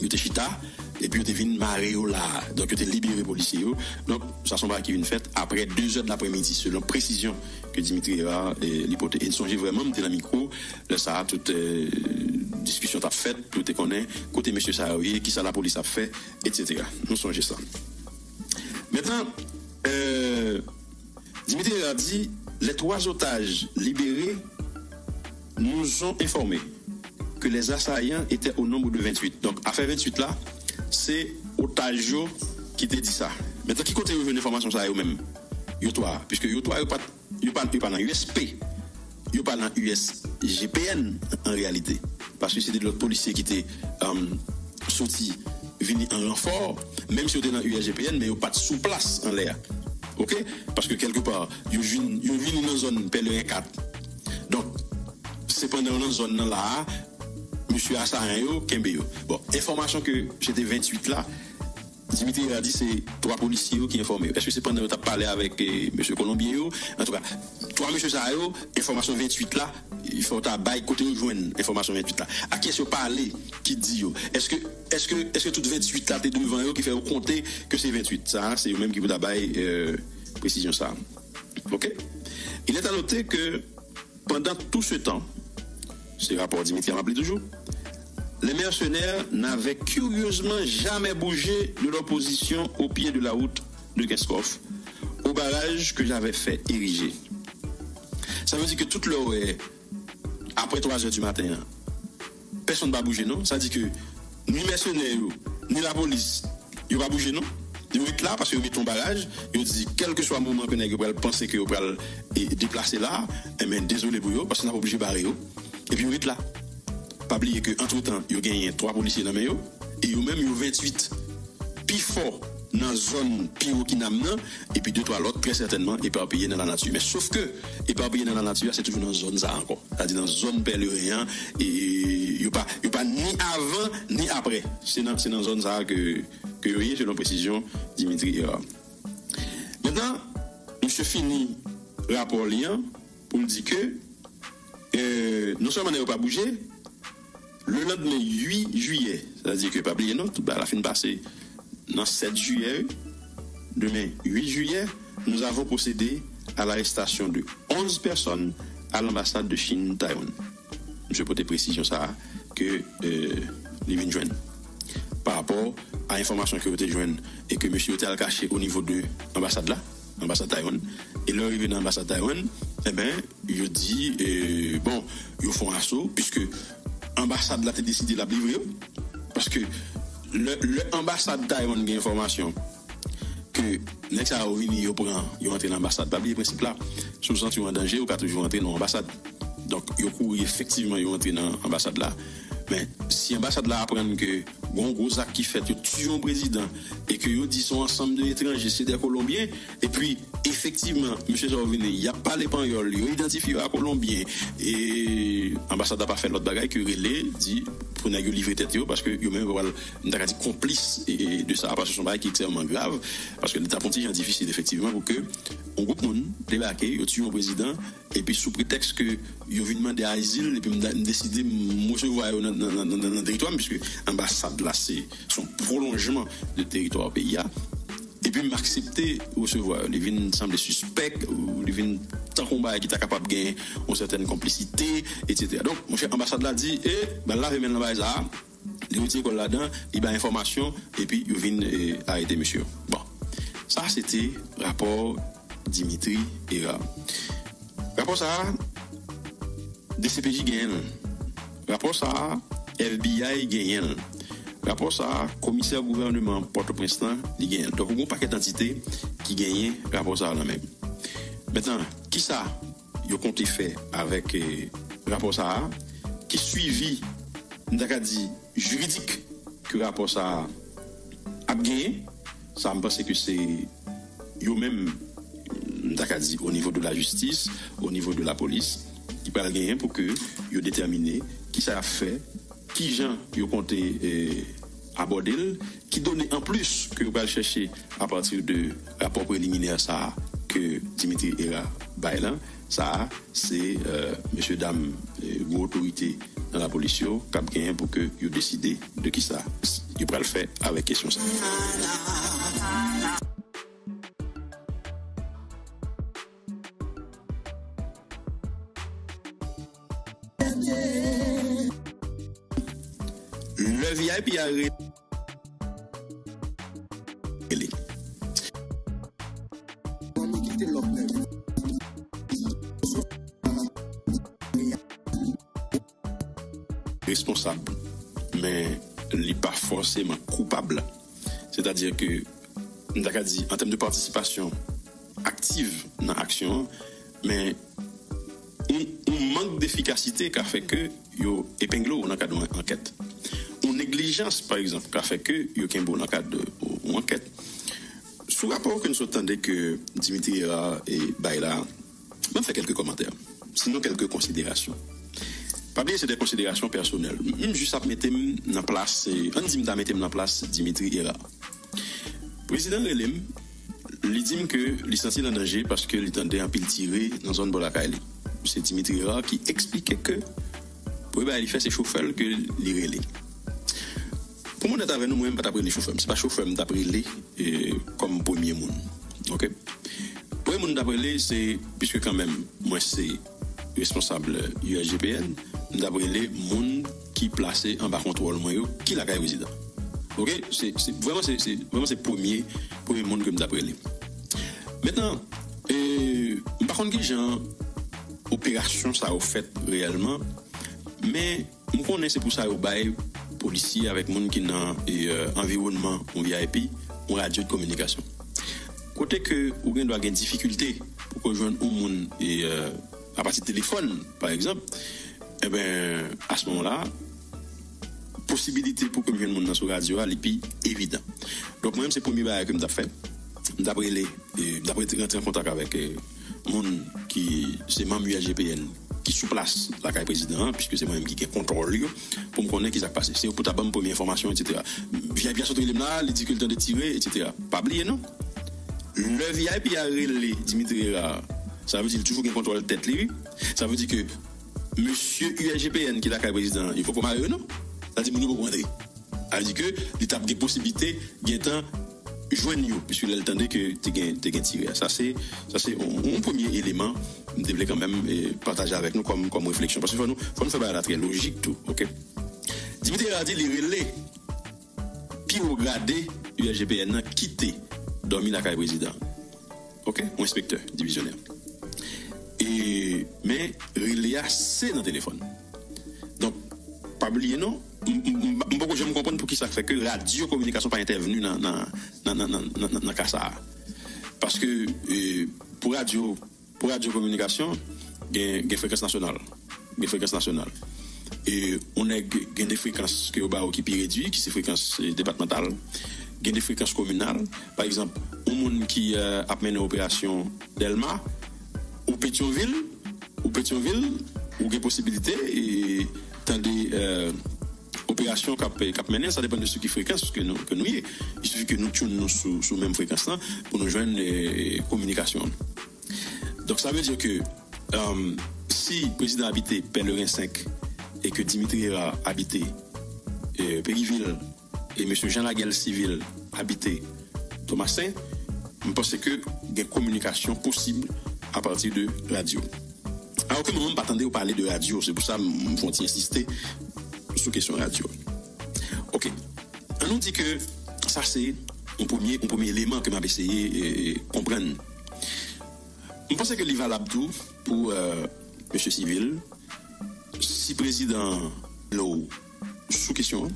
yo te chita, epi yo te vin mare yo la, donk yo te libere polisye yo, donk sa son ba ki vin fet apre 2 heures de l'après-midi, selon presisyon ke Dimitri Eva li pote, et sonje vreman mte la mikro, le sa tout diskusyon ta fet, tout te konen, kote M. Saroye, ki sa la polis a fet, et cetera, nou sonje sa metan Dimitri Eva di les 3 otages libere nou son informe que les assaillants étaient au nombre de 28. Donc, affaire 28 là, c'est Otajo qui te dit ça. Maintenant, qui compte une information ça eux-mêmes? Yo toi, puisque yo toi, yo pas, dans USP, yo pas dans USGPN en réalité. Parce que c'était de l'autre policier qui était euh, sorti, venu en renfort, même si yo était dans USGPN, mais yo pas sous place en l'air. Ok? Parce que quelque part, yo venu dans une zone pèlerin 4. Donc, c'est pendant une zone là, Monsieur Assarin yo, Kembe yo. Bon, information que j'étais 28 là, Dimitri a dit c'est trois policiers qui informé. Est-ce que c'est pendant que tu as parlé avec eh, monsieur? En tout cas, toi monsieur Sayo, information 28 là, il faut ta bail côté joindre information 28 là. À qui est-ce que parler qui dit? Est-ce que est-ce que est-ce que tout 28 là t'es devant yo qui fait compter que c'est 28 ça, c'est eux même qui vous ta euh, précision ça. OK? Il est à noter que pendant tout ce temps, ce rapport Dimitri rappelé toujours, les mercenaires n'avaient curieusement jamais bougé de leur position au pied de la route de Keskov, au barrage que j'avais fait ériger. Ça veut dire que toute l'heure, après 3 heures du matin, personne ne va bouger, non? Ça veut dire que ni mercenaires, ni la police, ils ne vont pas bouger, non? Ils vont être là parce qu'ils mettent ton barrage, ils disent, quel que soit le moment que vous pouvez penser que vous pouvez déplacer là, eh désolé pour eux, parce qu'on pas obligé de barrer. Et puis, vous êtes là. Pas oublier que entre temps, il y a gagné 3 policiers dans le et il y a même 28 plus forts dans la zone n'a et puis deux trois l'autre très certainement éparpillés dans la nature. Mais sauf que éparpillés dans la nature, c'est toujours dans la zone ça encore. C'est-à-dire dans la zone pèlerin et il n'y a pas, pas ni avant ni après. C'est dans, dans la zone ça que, que vous selon précision, Dimitri Erard. Maintenant, monsieur fini rapport lien pour dire que euh, non seulement on n'a pas bougé, le lendemain 8 juillet, c'est-à-dire que pas oublier tout, bah, la fin passée, dans 7 juillet, demain 8 juillet, nous avons procédé à l'arrestation de 11 personnes à l'ambassade de Chine, Taïwan. Je peux te précision ça que euh, les jeunes par rapport à l'information que vous avez et que monsieur était caché au niveau de l'ambassade là, l'ambassade Taïwan. Et l'arrivée dans l'ambassade Taïwan, eh bien, je dis, euh, bon, ils font assaut, puisque l'ambassade là, a décidé de la livrer. Parce que l'ambassade Taïwan a information que que nek sa ou vini yo pran, yo entre nan ambasade. Pa bliye prinsip la, sou sent yo an danje, yo ka toujou entre nan ambasade. Donk yo kou efektivman yo entre nan ambasade la. Men, si ambasade la apren ke bon gros ak ki fet, yo tuyon prezident, e ke yo di son ansam de etranje, se de Kolombien, e pi efektivman, M. Zorvene, ya pa le pan yol, yo identifi yo a Kolombien, e ambasade la pa fet lot bagay, ke rele, di, pou nan yo livre tet yo, paske yo men wal nta ka di komplis de sa apasyon son bagay ki ekseman grav, paske leta ponti jan difisil efektivman, pou ke on goup moun, debake, yo tuyon prezident, e pi sou pretext ke yo vinman de aizil, e pi m deside mou se vwa yo nan nan teritouan, puisque ambassade son prolongement de territoire pays. Et puis m'accepter recevoir. Les vins semblent suspects, les vins tant combat qui est capable de gagner une certaine complicité, etc. Donc, mon cher ambassade là dit, eh, ben là, il là ça, il retire là-dedans, il a information, et puis il vient arrêter monsieur. Bon. Ça, c'était rapport Dimitri Era. Rapport ça, DCPJ gagne. Rapport ça, FBI genyen. Rapor sa, komiser gouvernement Port-au-Prince lan, li genyen. Donk ou moun paket entite ki genyen rapor sa la men. Metan, ki sa yo konti fe avèk rapor sa, ki suivi ndakadi juridik ki rapor sa ap genyen, sa mpase ke se yo men ndakadi o nivou de la justis, o nivou de la polis, ki pal genyen pou ke yo determine ki sa a fe qui gens qui ont compté qui donne en plus que vous allez chercher à partir de rapport préliminaire ça que Dimitri Era Bailan, ça c'est euh, monsieur dame euh, autorité dans la police qui a pour que vous décidez de qui ça. Vous pouvez le faire avec question ça. Le VIP a responsable, mais il n'est pas forcément coupable. C'est-à-dire que, dit, en termes de participation active dans l'action, mais un manque d'efficacité qui a fait que yo épinglé dans le cadre de Une négligence, par exemple, qui a fait que kembo dans le cadre de l'enquête. Sous rapport que nous entendons que Dimitri et Baila, je fait quelques commentaires, sinon quelques considérations. Pas bien, c'est des considérations personnelles. Juste à mettre en place, on dit mettre en place Dimitri Ira. Président Relem, il dit que licencié en danger parce que il tendait un pile tiré dans la zone Bolakaili. C'est Dimitri Ira qui expliquait que pour il fait ses chauffeurs que il relais. Pour moi, avec nous, moi, pas les chauffeurs. C'est pas chauffeur, je t'appelle comme premier monde. OK? Premier monde d'après c'est, puisque quand même, moi, c'est responsable USGPN, d'après les gens qui placé en bas contrôle moi qui la résident. OK? C'est vraiment c'est vraiment c'est premier premier monde que d'après les. Maintenant euh par contre qui genre opération ça a fait réellement? Mais on connaît c'est pour ça au bail policier avec monde qui dans euh, environnement on VIP on radio de communication. Côté que ou doit avoir une difficulté pour que joindre au monde et euh, à partir de téléphone par exemple eh bien, à ce moment-là, possibilité pour que je vienne dans la radio est plus évident. Donc, moi-même, c'est le premier bail que je fait. D'après les, d'après rentrer en contact avec les gens qui, c'est membre UAGPN qui sous place la carte président, puisque c'est moi-même qui contrôle pour me connaître qui s'est passé. C'est pour ta bonne première information, etc. Via bien sortir là, les difficultés de tirer, etc. Pas oublier, non? Le VIP a relé Dimitri ça veut dire toujours qu'il contrôle tête lui. Ça veut dire que monsieur ULGPN qui est la président, il faut pas marier, non Ça dit, nous pas rentrer. Ça veut dire que l'État a des possibilités, il y a joindre puisque l'attendait que tu as tiré. Ça, c'est un premier élément de quand même partager avec nous comme, comme réflexion. Parce qu'il faut nous, faut nous faire la logique, tout. OK? Dimitri dit, les relais, puis regarder ULGPN quitter, dormir la président. OK? Un inspecteur divisionnaire. Et, mais relais c'est dans le téléphone. Donc, pas oublier non, je me comprends pour qui ça fait que radio communication pas intervenue dans dans Kassar. Parce que euh, pour radio pour radio communication, il y a fréquence nationale, nationales. Et on a des fréquences qui sont réduites, qui sont fréquences euh, départementales, il des fréquences communales. Par exemple, au monde qui euh, a mené l'opération Delma, ou Pétionville, ou Pétionville, ou des possibilités et opération cap mener ça dépend de ce qui fréquence que nous que nous y est. il suffit que nous tournions sous sous même fréquence là pour nous joindre les communications donc ça veut dire que euh, si le président habitait Pèlerin 5 et que Dimitri a habité euh, Périville et M. Jean Laguel Civil habitait Thomasin, je pense que il y a une communication possible à partir de radio. À aucun moment, je ne à parler de radio. C'est pour ça que je insister sur question radio. Ok. On nous dit que ça, c'est un premier, un premier élément que m'a essayé de comprendre. Je pense que l'Ival Abdou, pour euh, M. Civil, si président l'eau sous question,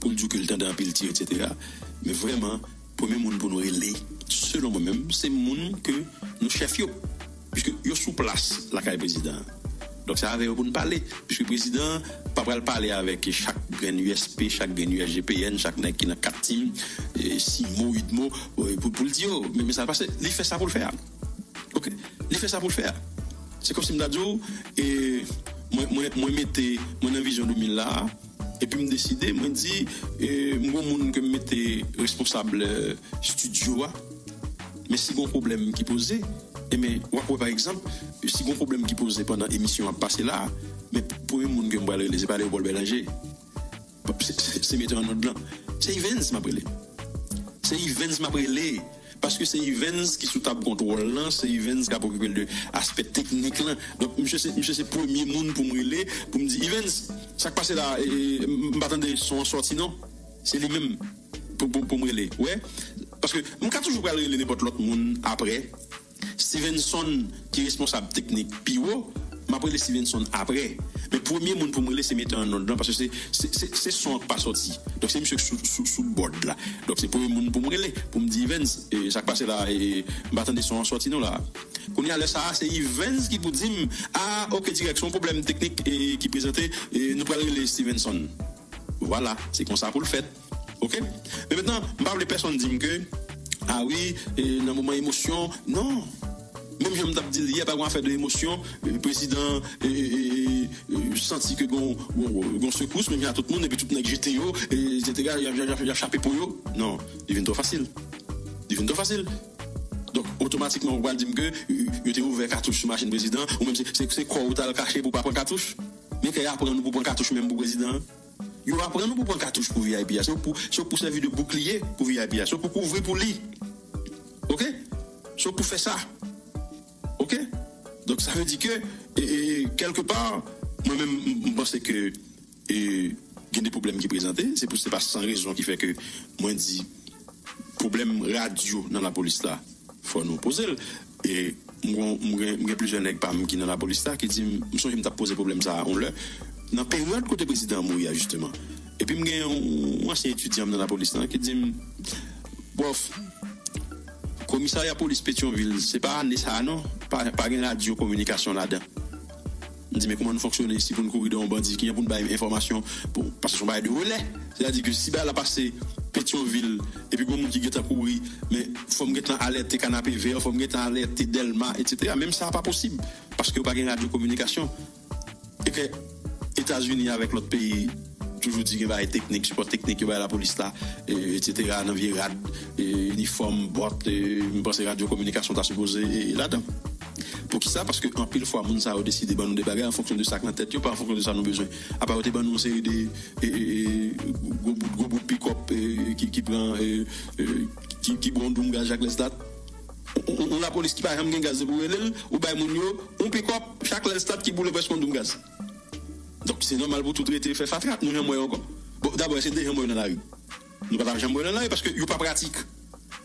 pour le dire que le temps d'un pile etc. Mais vraiment, premier monde pour nous selon moi-même, c'est le monde que nous chefs, puisque yo sous place la carrière président. Donc ça avait pour nous parler, puisque le président pas pour parler avec chaque grain USP, chaque grain USGPN, chaque nèg qui dans quatre teams, six mots, huit mots, euh, pour, le dire, mais, mais ça passe, il fait ça pour le faire. Ok, il fait ça pour le faire. C'est comme si je me et moi, moi, moi, mettais mon vision 2000 là, et puis me décider, moi dit, moi, mon que me mettais responsable euh, studio, mais si un problème qui posait, mais, par exemple, si un problème qui posait pendant l'émission à passer là, mais pour le monde que je vais les pas les Paul Bélanger, c'est- c'est c'est mettre en note blanc. C'est Evans m'a brûlé. C'est Evans m'a brûlé. Parce que c'est Evans qui sous table contrôle là, c'est Evans qui a occupé de l'aspect technique là. Donc, monsieur, c'est, c'est le premier monde pour me brûler, pour me dire, Evans, ça qui passe là, et, m'attendez son sorti, non? C'est lui-même pour, pour, pour me. Ouais. Parce que, je vais toujours parler n'importe l'autre monde après. Stevenson, qui est responsable technique, Pio, m'a pris Stevenson après. Mais premier monde pour me laisser mettre un dedans parce que c'est c'est c'est c'est son pas sorti. Donc c'est monsieur sous sous sous board là. Donc c'est premier monde pour me pour me dire Evans et ça passe là et m'attendez son sorti non là. Qu'on y a ça c'est Evans qui pour dire ah OK direction problème technique et qui présentait et nous prenons les Stevenson. Voilà, c'est comme ça pour le fait. OK? Mais maintenant, parle de personnes disent que ah oui, et dans moment émotion, non. Même je me dit il n'y a pas grand faire de l'émotion, le président senti que gon gon secousse même a tout le monde et puis tout le monde GTO et etc. il a- pour eux. Non, il vient trop facile. Il vient trop facile. Donc, automatiquement, on va dire que il était ouvert cartouche sur machine président, ou même c'est- quoi ou t'as caché pour pas prendre cartouche? Mais qu'il y a apprendre nous pour prendre cartouche même pour président. Il va apprendre pour prendre cartouche pour VIP. C'est pour, c'est pour servir de bouclier pour VIP. C'est pour couvrir pour lui. Ok? C'est pour faire ça. Ok? Donc ça veut dire que, quelque part, moi-même, je pense que il y a des problèmes qui présentent. C'est pour c'est pas sans raison qui fait que moi je dis problème radio dans la police là, faut nous poser. Et moi, plusieurs nègres parmi qui dans la police là qui disent, je suis me poser problème ça, on le. Dans la période côté président Mouya justement. Et puis j'ai un ancien étudiant dans la police qui dit, bof, commissariat police Pétionville, c'est pas ça non, pas pas une radio communication là-dedans. Je dis, mais comment nous fonctionnons ici pour nous courir dans un bandit qui a pour nous information pour, parce que son bail de relais. C'est-à-dire que si elle a passé Pétionville et puis monde qui est courir, mais faut me mettre en alerte canapé vert, faut me mettre en alerte Delma, etc. Même ça, pas possible parce que pas de radio communication. Et que États-Unis avec l'autre pays, toujours dit qu'il va être technique, support technique, il va la police là, et, etc. Dans virade, uniforme, boîte, je pense que radio communication t'as supposé là-dedans. Pour qui ça? Parce que en pile fois, moun ça a décidé de nous des bagages en fonction de ça dans tête, pas en fonction de ça nous besoin. À part ban nous c'est des gros bout gros bout de pick-up qui prend qui prend doum gaz Jacques Lestat. On, la police qui par exemple gen gaz pour elle ou bay moun yo, on pick-up chaque Lestat qui boule presque doum gaz. Donc c'est normal pour tout traiter faire nous jamais encore. Bon, d'abord c'est déjà moyen dans la rue. Nous pas jamais dans la rue parce que yo pas pratique.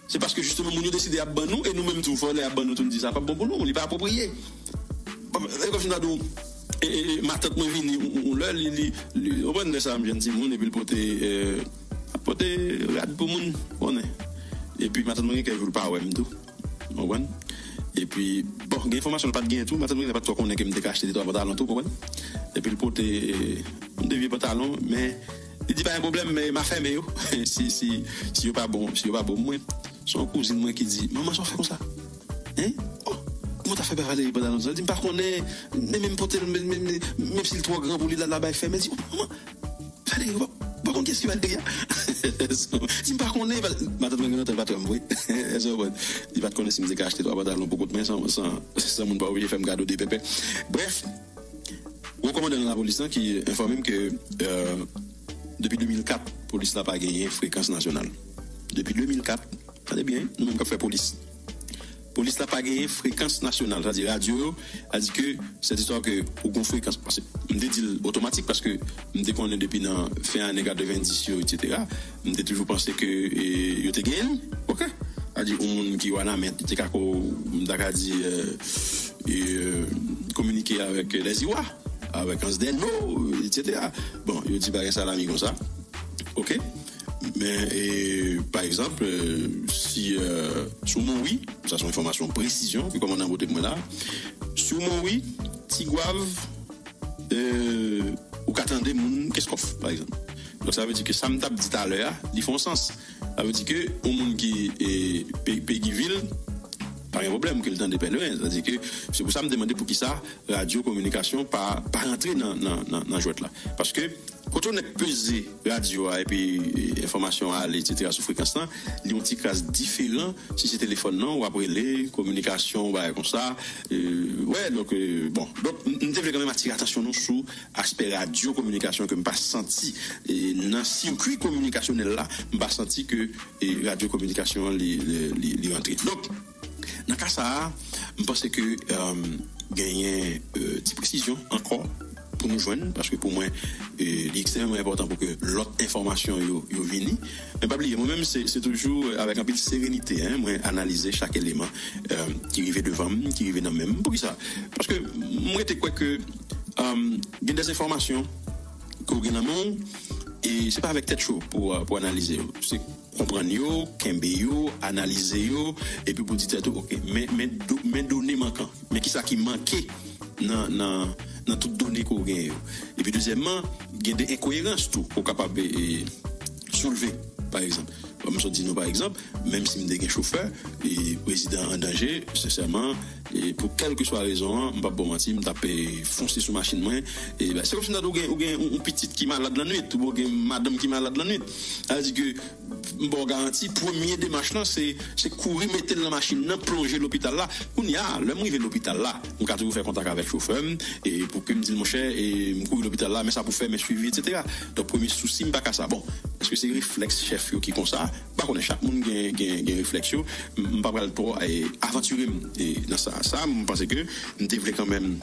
C'est parce que justement, nous décidé à ban nous et nous-mêmes tout voler à ban nous tout nous dit ça pas bon pour nous, on n'est pas approprié. Comme je dit, et ma tante li, li, on prend ça, m'vient petit monde, et puis le pote, euh, pote, rad pour moun, on est. Et puis ma tante m'a dit pas, ouais, m'dou. On? Et puis, bon, il y a information, pas de tout, ma tante dit pas de quoi qu'on est, qu'elle me décache des trois pantalons, tout, puis le pote, on devient pantalon, mais, il dit pas un problème, mais ma femme, si, si, si pas bon, si pas bon, moi, son cousine, moi, qui dit, maman, ça fait comme ça. Hein? Oh, comment t'as fait pour aller? Elle dit, par contre, même pour tel- même, s'il est trop grand pour lui là-bas, il fait, mais elle dit, oh, maman, par contre, qu'est-ce qu'il va dire? Si par contre, ma tante m'a dit, va te oui. Il va te connaître si qu'acheter trois pantalons pour mais sans, sans, sans mon pas oublier, faire me garder des. Bref, de la police qui informe que euh, depuis 2004, la police n'a pas gagné fréquence nationale. Depuis 2004, attendez bien, nous-mêmes qui fait police. Police n'a pas gagné fréquence nationale, c'est-à-dire radio, a dit que cette histoire que au gon fréquence, parce que automatique parce que je connais depuis dans fin année 90, yo, etc. Je toujours pensé que yo te gagné, ok? A dit au monde qui wana mettre, te kako, m'daka dit euh, et, euh, communiquer avec les Iwa, avec Ansdeno, etc. Bon, yo dit pas ça l'ami comme ça, ok? Mais par exemple, euh, si euh, sur mon oui, ça sont informations précision, que comme on a voté pour là, sur mon oui, Tigouave, euh, ou qu'attendez fait, par exemple. Donc ça veut dire que ça me tape dit à l'heure, ils font sens. Ça veut dire que au monde qui est Péguiville, pas un problème que le temps de pèlerin. C'est-à-dire que c'est pour ça que je me demandais pour qui ça, radio, communication, pas, pas rentrer dans, dans, dans, là. Parce que quand on est pesé radio et puis et, information à etc. sur fréquence là, il y a un petit classe différent si c'est téléphone non ou après les communications, bah, comme ça. Euh, ouais, donc, euh, bon. Donc, nous devons quand même attirer attention sur aspect radio, communication que je pas senti et dans le circuit communicationnel là, je pas senti que radio, communication, les, rentrées. Donc, dans le cas ça, je pense que euh, gagner euh, petite précision encore pour nous joindre parce que pour moi euh, c'est extrêmement important pour que l'autre information yo vini mais pas oublier moi-même c'est toujours avec un peu de sérénité hein moi analyser chaque élément euh, qui arrive devant moi, qui arrive dans même pour qui ça? Parce que moi je quoi que euh, y a des informations que vous avez et c'est pas avec tête chaud pour, euh, analyser. Comprendre yo, kembe yo, analyser yo, et puis pour dire tout, ok, mais, mais, mais données manquant. Mais qui ça qui manquait dans, dans, dans toutes données qu'on gagne. Et puis deuxièmement, il y a des incohérences tout qu'on capable de soulever, par exemple. Comme je dis, par exemple, même si je suis un chauffeur et président en danger, sincèrement, et pour quelle que soit la raison, je ne pas mentir, je taper foncer sur machine. ben, c'est comme si nous avons une petite qui est malade la nuit, ou une madame qui est malade la nuit. Elle dit que, bon, garantie, premier démarche c'est courir, mettre la machine, plonger l'hôpital là. On y a, le arrivé à l'hôpital là, on a toujours faire contact avec le chauffeur, et pour que me dise, mon cher, me courir l'hôpital là, mais ça pour faire mes suivis, etc. Donc, premier souci, pas qu'à ça. Bon, est-ce que c'est réflexe chef qui comme ça? Par contre, chaque monde a un réflexe yo. Je pas le pour aventurer dans ça. Je pense que nous devons quand même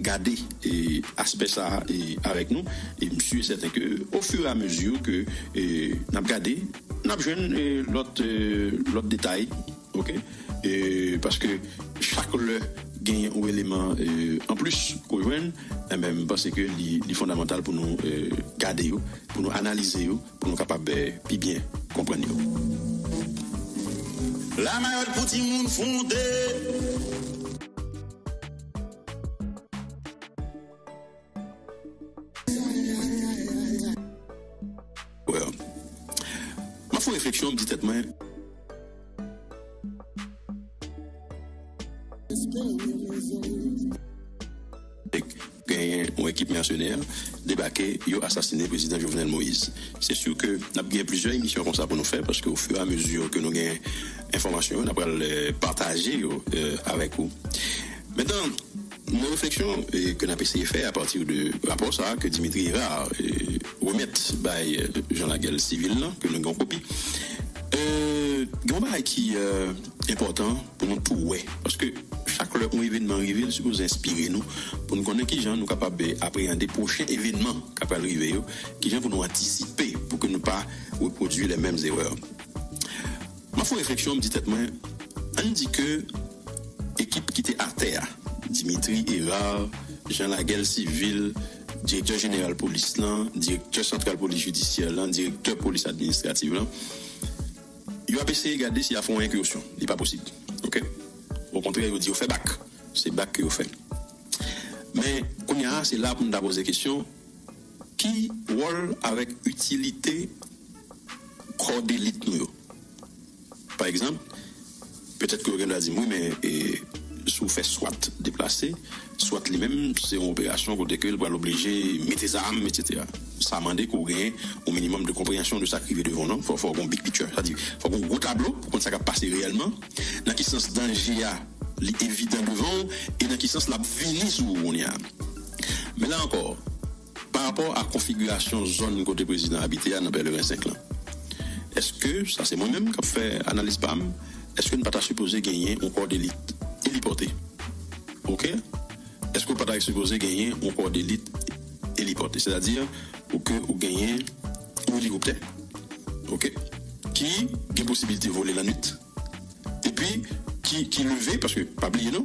garder et aspect ça et avec nous et je suis certain que au fur et à mesure que et, n'a gardé l'autre euh, l'autre détail OK et parce que chaque le gagne un élément euh, en plus qu'on et même parce que c'est fondamental pour nous euh, garder pour nous analyser pour nous capables de plus bien comprendre. La mayotte pour tout le monde fondé. Ouais. Ma fou réflexion, me équipe mercenaire, débarqué, ils ont assassiné le président Jovenel Moïse. C'est sûr que nous avons plusieurs émissions comme ça pour nous faire, parce qu'au fur et à mesure que nous gagnons informations, nous allons les partager euh, avec vous. Maintenant, nos réflexions euh, que nous avons essayé de faire à partir de rapport ça que Dimitri Hérard euh, remet euh, Jean Laguel Civil, que nous avons copie. Euh, qui euh, important pour nous tout ouais parce que chaque le un événement c'est pour nous inspirer nous pour nous connaître qui gens nous capables d'appréhender prochain événement qui va arriver yo, qui gens pour nous anticiper pour que nous pas reproduire les mêmes erreurs ma foi réflexion me dit on dit que équipe qui était à terre Dimitri Hérard Jean Laguel Civil, directeur général police là, directeur central police judiciaire là, directeur police administrative là, il a essayé de regarder s'il a fait une incursion. Il n'est pas possible. OK? Au contraire, il dit, on fait bac. C'est bac que vous fait. Mais, a, c'est là pour nous poser la question, qui rôle avec utilité corps d'élite nous? Par exemple, peut-être que vous allez dire, oui, mais si vous faites soit déplacer, soit lui-même, c'est une opération côté que va l'obliger, mettre des armes, etc. Ça demande qu'on gagne au minimum de compréhension de ce qui arrive devant nous. Il faut, faut un big picture. C'est-à-dire, il faut un gros tableau pour qu'on ça passer réellement. Dans quel sens danger a, évident devant, et dans quel sens la venir sur on y a. Mais là encore, par rapport à la configuration zone côté président habité à Nobel 25 là, est-ce que, ça c'est moi-même qui ai fait analyse PAM, est-ce que nous pas supposé gagner un corps d'élite héliporté? OK? Est-ce que nous pas supposé gagner un corps d'élite héliporté? C'est-à-dire, ou que vous gagnez un hélicoptère, OK? Qui a la possibilité de voler la nuit, et puis qui, qui levé, parce que, pas oublier non,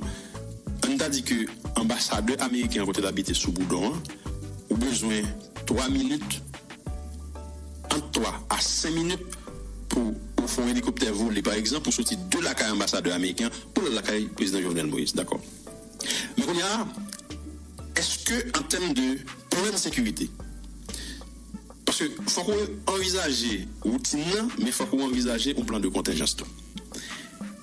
on a dit que ambassadeur américain côté d'habiter sous Boudon, ou besoin 3 minutes, entre 3 à 5 minutes pour, pour faire un hélicoptère voler, par exemple, pour sortir de la caille ambassadeur américain pour la caille président Jovenel Moïse. D'accord? Mais est-ce que en termes de problème de sécurité, parce que faut qu'on envisage routine, mais faut qu'on envisage un plan de contingence.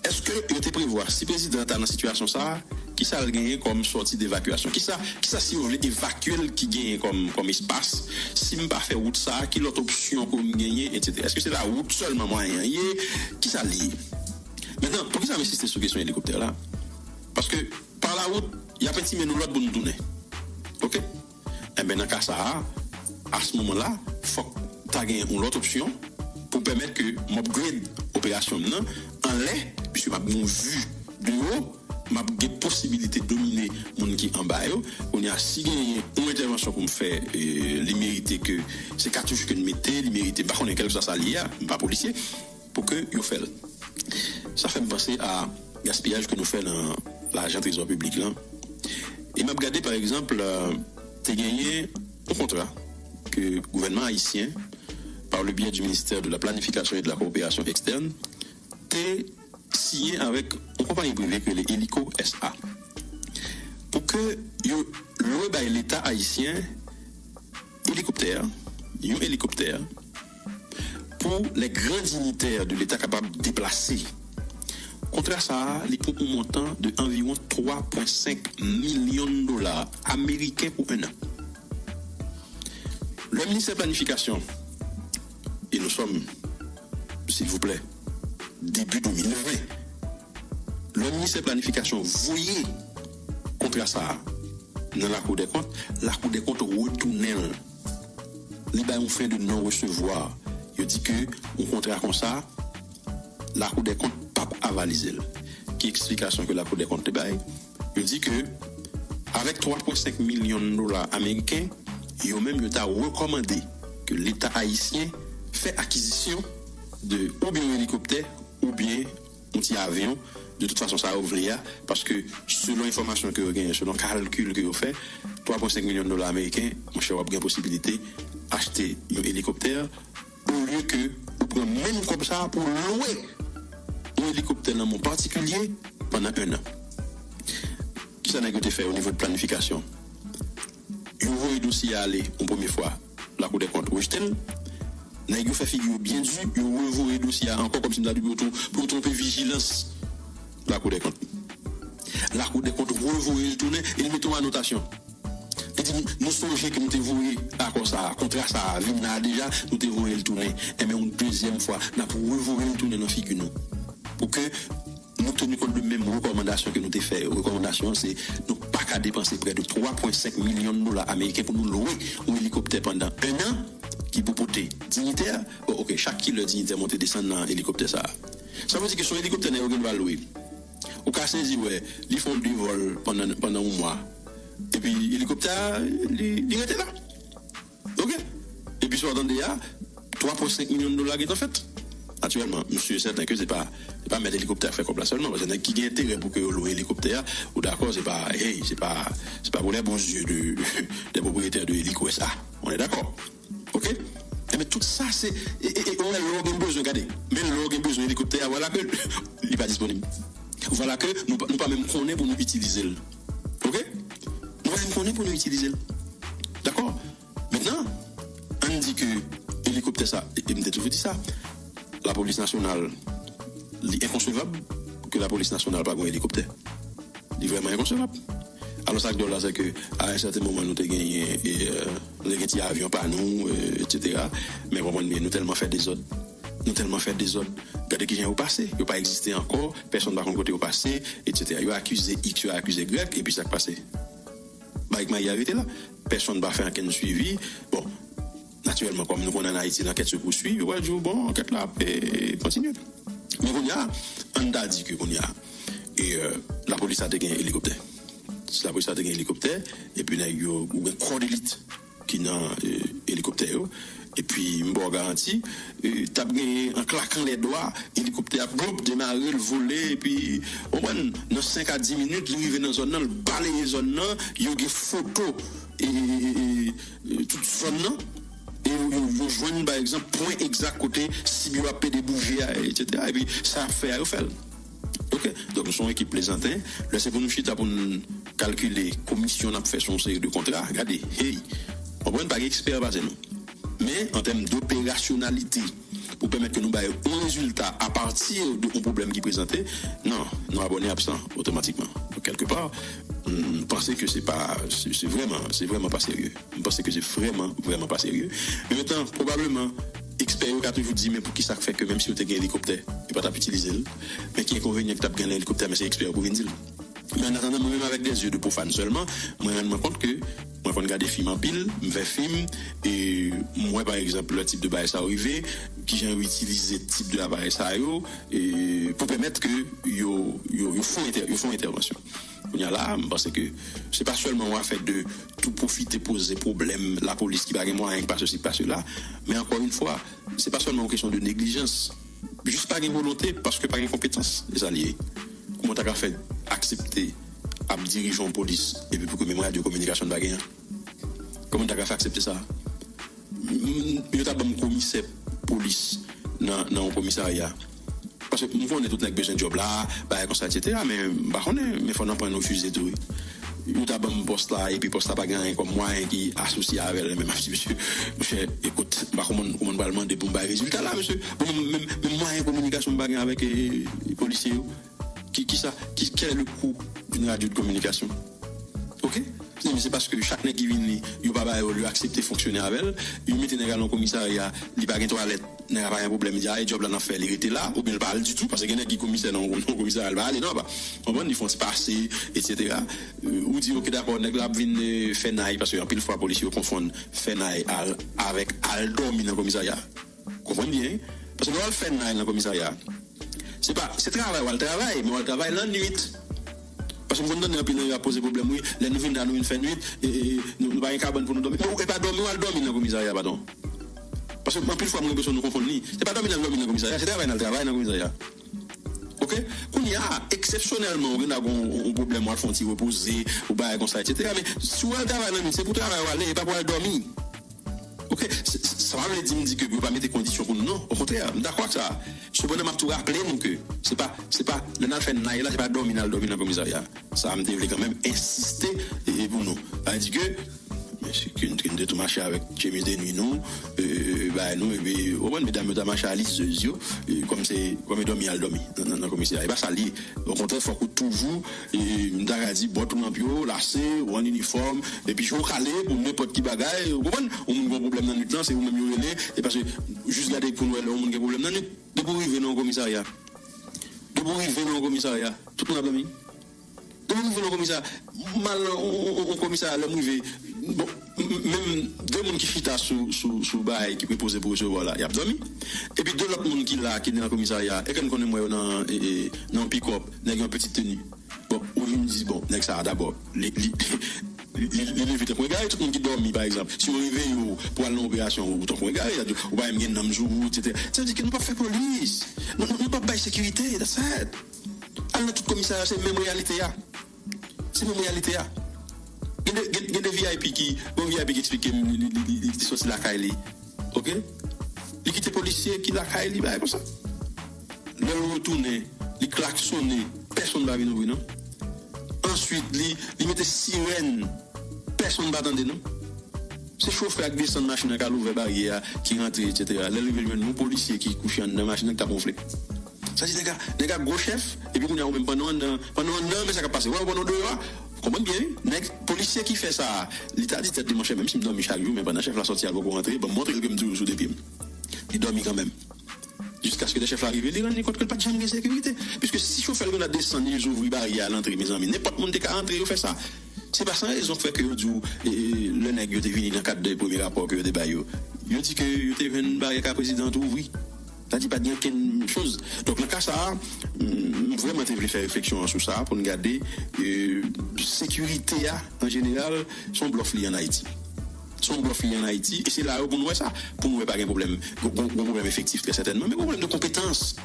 Est-ce que il était prévoir si le président est dans une situation ça, qui ça gagné comme sortie d'évacuation? Qui ça, qui ça si vous voulez évacuer qui gagne comme, comme espace Si je pas faire route ça, qui l'autre option pour me gagner, etc. Est-ce que c'est la route seulement moyen Qui ça lié Maintenant, pourquoi ça insisté sur la question hélicoptère là? Parce que il y a petit mais l'autre pour nous tourner. OK? Eh bien, dans cas ça, à ce moment-là, il faut que tu aies une autre option pour permettre que m'upgrade opération non en lait puisque m'a vue de haut m'a possibilité de dominer mon qui en bas on a si gagné une intervention qu'on fait euh, les que ces cartouches que nous mettez les mériter par contre quelque chose ça lié pas policier pour que yo fait ça fait penser à gaspillage que nous fait dans l'argent trésor public là et m'a regardé par exemple euh, t'as gagné un contrat que le gouvernement haïtien par le biais du ministère de la Planification et de la Coopération externe, t'es signé avec une compagnie privée que les Hélico SA. Pour que l'État haïtien hélicoptère, un hélicoptère, pour les grands dignitaires de l'État capable de déplacer. Contraire ça, les coûts un montant de environ 3,5 millions de dollars américains pour un an. Le ministère de la Planification, et nous sommes, s'il vous plaît, début 2020. Le ministère de Planification voyait contre ça dans la Cour des comptes, la Cour des comptes retourne. Les bails ont fait de non-recevoir. Il dit que, au contraire comme ça, la Cour des comptes pas avalisé. Qui explication que la Cour des comptes bail Il dit que, avec 3,5 millions de dollars américains, ils ont même recommandé que l'État haïtien fait acquisition de ou bien un hélicoptère ou bien un petit avion. De toute façon, ça a ouvert parce que selon l'information que vous avez, selon le calcul que vous faites, 3,5 millions de dollars américains, mon cher, vous avez possibilité d'acheter un hélicoptère au lieu que vous prenez même comme ça pour louer un hélicoptère dans mon particulier pendant un an. Qui ça n'a été fait au niveau de planification? Vous voyez dossier aller une première fois, la Cour des comptes rejeté, yo fait figure bien dû, yo revoyé dossier encore comme si nous pour pour tromper vigilance la Cour des comptes. La Cour des comptes revoyé le tourner et met en annotation. Il dit nous songeons que nous voyé à quoi ça, contraire ça, vinn déjà, nous voyé le tourner. Et mais une deuxième fois, n'a pour revoyer le tourner dans figure nous. Pour que nous tenions compte de même recommandation que nous avons fait. Recommandation, c'est nous pas qu'à dépenser près de 3,5 millions de dollars américains pour nous louer un hélicoptère pendant un an qui peut porter dignitaire. Oh, ok, chaque kilo dignitaire monte descendre dans l'hélicoptère ça. Ça veut dire que son hélicoptère n'est pas louer. Au cas saisi, ouais, ils font du vol pendant, pendant un mois. Et puis l'hélicoptère, il était là. Ok? Et puis, dans des 3,5 millions de dollars qui est en fait. Naturellement, monsieur certain que c'est pas, pas mettre l'hélicoptère faire comme ça seulement. Parce qu'il y qui ont intérêt pour que l'eau hélicoptère, ou d'accord, c'est pas, hey, c'est pas, pas pour les bons yeux de, *laughs* des propriétaires de hélico ça. On est d'accord. Ok? Eh, Mais tout ça, c'est, et, on a besoin, regardez. Mais a besoin d'hélicoptère, voilà que, *laughs* il n'est pas disponible. Voilà que nous, pas même connaître pour nous utiliser. Ok? Nous pas même pour nous utiliser. D'accord? Maintenant, on dit que hélicoptère ça, et et me toujours dit ça, la police nationale, il est inconcevable que la police nationale n'a pas un hélicoptère. Il est vraiment inconcevable. Alors ça que là, c'est que à un certain moment, nous avons gagné et euh, les petits avions pas nous, etc. Mais vraiment, nous tellement fait des ordres. Nous tellement fait des ordres. Regardez qui vient au passé. Il n'a pas existé encore. Personne ne va côté au passé, etc. Il a accusé X, il a accusé Y, et puis ça a passé. Bah, avec Maïa était là. Personne ne va faire un suivi. Bon, naturellement, comme nous connaissons en Haïti, l'enquête se poursuit. Ouais, je bon, enquête là, et continue. Mais on y a, on a dit que on y. Et euh, la police a gagné un hélicoptère. La police a gagné un hélicoptère. Et puis, il y a un corps d'élite qui n'a euh, hélicoptère. Et puis, je vous garantis, euh, t'as gagné en claquant les doigts, hélicoptère a démarré, le voler, et puis, au moins, dans 5 à 10 minutes, il arrive dans la zone, il balaye la zone, il y a des photos, et, et- et toute et vous, joignez par exemple point exact côté si vous avez des bougies etc et puis ça fait à faire. Ok. Donc nous sommes équipe plaisantin là c'est pour nous chita pour nous calculer commission n'a fait son série de contrats. Regardez. Hey. On ne pas expert basé nous. Mais en termes d'opérationnalité pour permettre que nous ayons un résultat à partir de un problème qui est présenté, non, nous abonnés absents automatiquement. Donc, quelque part, hum, pensez que c'est pas, c'est vraiment, c'est vraiment pas sérieux. Pensez que c'est vraiment, vraiment pas sérieux. Mais maintenant, probablement, expert a toujours dit, mais pour qui ça fait que même si vous avez un hélicoptère, il pas utiliser. Mais qui est inconvénient que tu as gagné l'hélicoptère, mais c'est expert pour venir en attendant, moi-même avec des yeux de profane seulement, moi, je me rends compte que moi, je regarde des films en pile, je fais film, et moi, par exemple, le type de bail ça arrivé, qui j'ai utilisé ce type de appareil ça, et pour permettre que yo, yo, font, inter, yo font intervention. On là, pense que c'est pas seulement un fait de tout profiter, poser problème, la police qui va moyen, pas ceci, pas cela, mais encore une fois, c'est pas seulement une question de négligence, juste pas une volonté, parce que pas une compétence des alliés comment t'as fait accepter à me diriger en police et puis pour que mes moyens de communication ne Comment t'as fait accepter ça? Je t'ai un commissaire police dans un commissariat. Parce que nous on est tout avec besoin de job là, bah, comme ça, etc. Mais bah, on mais faut n'en prendre nos fusées tout. Nous t'as un poste là, et puis poste là pas gagné comme moi qui associé avec le même *laughs* monsieur. Monsieur, écoute, bah, comment, comment on va demander pour un résultat là, monsieur? Même, même de communication pas gagné avec les policiers. Qui, qui ça? Quel est le coût d'une radio de communication? Ok? C'est parce que chaque nègre qui vient, il va pas lui accepter de fonctionner avec elle. Il met nègre dans le commissariat, il va pas toilette, il n'a pas un problème, il dit, ah, job là, n'a fait, il était là, ou bien il parle du tout, parce que nègre qui commissaire dans le commissariat, il va aller, non, bah, on ils font se passer, etc. Euh, Ou dit, ok, d'accord, nègre là, vient faire naï, parce que, en pile fois, policiers confondent al- avec al dormir dans le commissariat. Comprenez bien? Parce que, fait naï dans le commissariat, c'est pas, c'est travail, on le travail, mais on le travail la nuit. Parce que nous un à poser problème, les nous venons nous faire nuit, et et nous n'avons pas un pour nous dormir. Mais pas dormir, on dormir dans le commissariat, pardon. Parce que, en plus, fois, moi, nous confondons, c'est pas dormir dans le commissariat, c'est travailler dans le travail dans le commissariat. Ok? Il y a exceptionnellement on a un un problème, on font reposer, ou bah, comme ça, etc. Mais si on travaille dans le c'est pour travailler, et pas pour dormir. Ok, c- c- ça va dire me dire que vous pas mettre des conditions pour nous. Non, au contraire, d'accord avec ça. Cependant, m'a tout rappelé que c'est pas, c'est pas, le n'a fait naï là, c'est pas dans le commissariat. Ça me devait quand même insister et pour nous. Ça dit que, de tout marché avec nous, euh, bah, nous, et au moins, mesdames, mesdames, marché à yeux, comme c'est, comme dormir à dormir dans dans le commissariat. Et pas ça lié. Au contraire, il faut que toujours, et, m'dara dit, bon, tout ou en uniforme, et puis, je vais caler pour n'importe qui bagaille, vous comprenez? On a un problème dans le temps, c'est vous-même, vous et parce que, juste garder pour nous, on a un problème dans le temps, de pour arriver dans le commissariat. De pour arriver dans. Tout le monde a De dans le commissariat. Mal, au m- même deux personnes qui chita sous, sous, bail, qui poser pour recevoir là, y a dormi. Et puis deux autres personnes qui là, qui dans le commissariat, et quand on connaît moi dans, dans pick-up, dans une petite tenue. Bon, ou je me bon, nèg ça d'abord, les, invite pour regarder tout le monde qui dormi par exemple si on réveille ou pour aller en opération ou ton regarder ou pas etc ça veut dire que nous pas faire police nous nous pas faire sécurité that's it alors commissariat c'est même réalité là c'est même réalité là il y a des VIP qui un VIP qui explique la caille OK? Il quitte policier qui la caille bah comme ça. Le retourner il klaxonner personne ne va venir non? Ensuite il mettait sirène personne ne va attendre non? C'est chauffeur qui descend de machine qui a ouvert barrière qui rentre etc là il y a un qui couche dans la machine qui a gonflé ça dit les gars les gars gros chef et puis on a même pendant pendant un an mais ça va passer ouais pendant deux heures comprenez bien nèg policier qui fait ça l'état dit tête de mon chef même si me dormi chaque jour mais pendant chef la sortie elle va rentrer bon montrer que me toujours sous des pieds il dormi quand même jusqu'à ce que les chefs arrivent, ils rendent compte que pas de jamais de sécurité. Puisque si je fais le descendre, ils ouvrent barrière à l'entrée, mes amis. N'importe monde qui entrer, ils fait ça. C'est pas ça, ils ont fait que le nègre est venu dans le cadre des premiers rapports que débat. Ils ont dit que ils étaient venu barrière à président ouvrir. Ça dit pas bien quelque chose. Donc, le cas, ça, vraiment, je faire réflexion sur ça pour nous garder euh, sécurité en général, son bluff lié en Haïti son bluff en Haïti, et c'est là où nous ça. Pour nous, pas un problème, un problème effectif très certainement, mais un problème de compétence.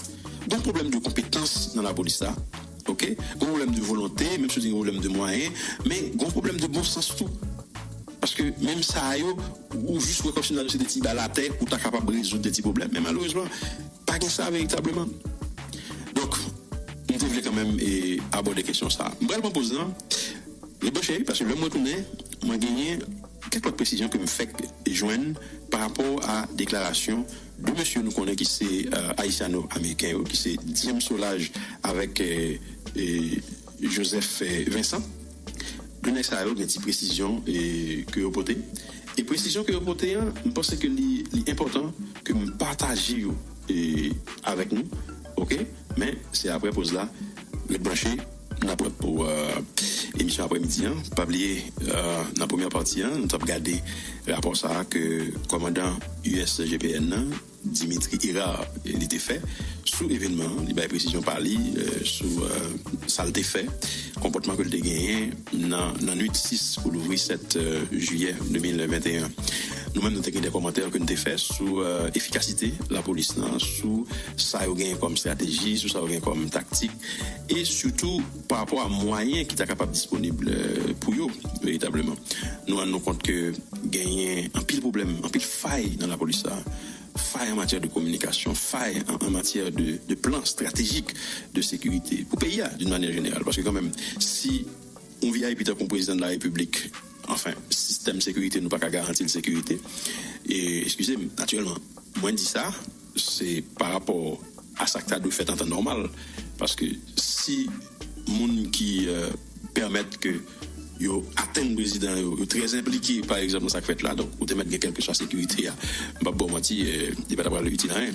Un problème de compétence dans la police. OK? Un problème de volonté, même si c'est un problème de moyens, mais un problème de bon sens tout. Parce que même ça, ou juste comme dans des petits à la tête, ou tu es capable de résoudre des petits problèmes, mais malheureusement, pas que ça véritablement. Donc, je voulais quand même aborder la question ça. Je vais poser, les bon parce que le mois tourné, moi gagné quelques précisions que me fait joindre par rapport à la déclaration de monsieur nous connaît qui c'est euh, haïtiano-américain, qui c'est Diem Solage avec euh, Joseph euh, Vincent. Gwenek sa yo gen ti presisyon ke yo pote. E presisyon ke yo pote an, mpase ke li important ke m pataje yo avèk nou, ok? Men, se apre pose la, le branche, nan apre pou emisyon apre midi an, pabliye nan pwemyan parti an, nou tap gade rapor sa ke komandan USGPN nan, Dimitri Ira, il était fait sous événement, il a précision par lui, euh, sous euh, ça le fait, comportement que le gagné dans la nuit 6 pour l'ouvrir 7 euh, juillet 2021. Nous-mêmes, nous avons des commentaires que nous sur euh, efficacité de la police, sur ça comme stratégie, sur ça comme tactique, et surtout par rapport à moyens qui sont capables disponibles euh, pour eux, véritablement. Nous rendons compte que gagner un pile problème, un pile faille dans la police, faille en matière de communication, faille en, matière de, plan stratégique de sécurité pour pays d'une manière générale. Parce que quand même, si on et puis comme président de la République, enfin, système sécurité nous pas qu'à garantir la sécurité. Et excusez-moi, naturellement, moi je dis ça, c'est par rapport à ça que tu as fait en temps normal. Parce que si monde qui euh, permettent que yo atteint président très impliqué par exemple dans cette fête là. Donc ou te mettre quelque chose à sécurité bah bon menti il va pas le utile rien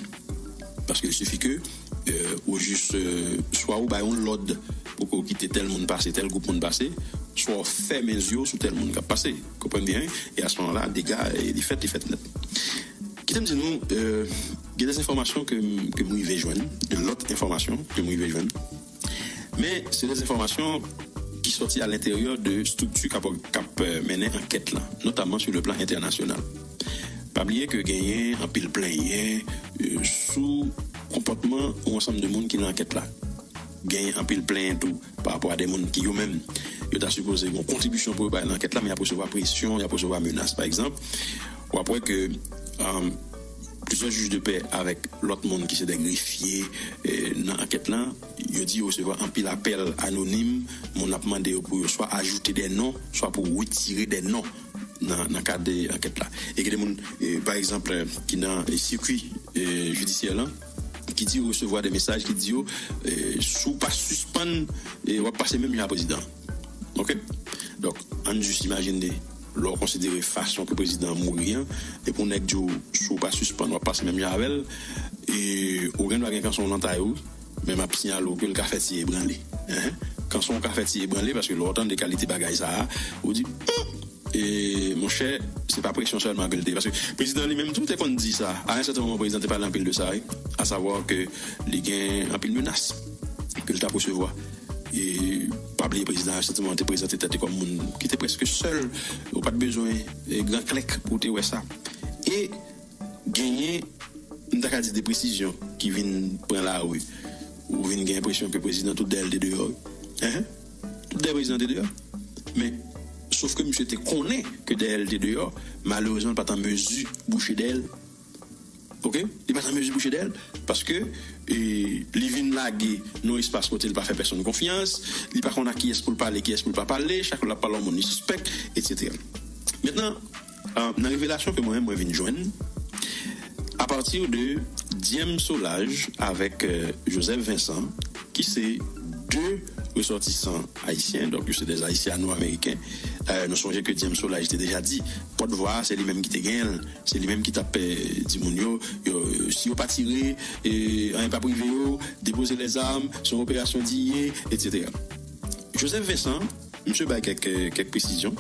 parce qu'il suffit que euh, ou juste euh, soit ou bah on l'ordre pour qu'on tel monde passer tel groupe monde passer soit fait mes yeux sur tel monde qui a passé. Comprenez bien? Et à ce moment-là des gars et des fêtes des fêtes net qui t'aime nous euh, il y a des informations que que moi vais joindre de l'autre information que moi vais joindre. Mais c'est des informations sortent à l'intérieur de structures qui mené enquête là, notamment sur le plan international. Pas oublier que gagner un pile plein euh, sous comportement ou ensemble de monde qui l'enquête là. Gagner un pile plein tout par rapport à des gens qui eux-mêmes ils ont supposé une contribution pour l'enquête là, mais il y a recevoir pression, il y a recevoir menace par exemple. Ou après que euh, plusieurs juges de paix avec l'autre monde qui s'est des greffiers dans l'enquête là, il dit recevoir un pile appel anonyme, mon a demandé pour soit ajouter des noms, soit pour retirer des noms dans le cadre de l'enquête là. Et que des gens, par exemple, qui dans le circuit judiciaire là, qui dit recevoir des messages qui disent sous pas suspendre et va passer même à président. OK? Donc, on juste imaginer leur considérer façon que le président mourir et pour ne sous pas suspendre passer même avec et au gain de quand son entaille même à signal que le cafetier est branlé hein? quand son cafetier est branlé parce que l'autant de qualité bagaille ça on dit et mon cher, c'est pas pression seulement que le parce que le président lui-même tout est qu'on dit ça. À un certain moment, le président parle un pile de ça, à savoir que les gains en pile menace que l'État recevoir. Et pas oublier président justement était présenté tête comme moun qui était presque seul. Ou pas de besoin grand clec pour te ça. Et gagner m'ta dit des précisions qui viennent prendre la rue. Ou viennent gagner l'impression que le président tout d'elle de dehors. Hein? Tout des présidents de dehors. Mais sauf que monsieur te connaît que d'elle de dehors malheureusement pas en mesure boucher d'elle Ok? Il n'est pas en boucher d'elle parce que il vient laguer non espace côté il pas faire personne confiance, il pas qu'on a qui est pour parler, qui est pour pas parler, chacun la parole mon suspect, etc. Maintenant, euh, dans la révélation que moi-même moi viens joindre, à partir de Diem Solage avec euh, Joseph Vincent, qui c'est deux ressortissants haïtiens, donc c'est des haïtiano-américains. Euh, nous songeons que Diem Solage était déjà dit, de voix, c'est lui-même qui te gagne, c'est lui-même qui tape Dimonio, si on pas tiré, et un pas privé, déposer les armes, son opération d'hier, etc. Joseph Vincent, monsieur a quelques, quelques précisions.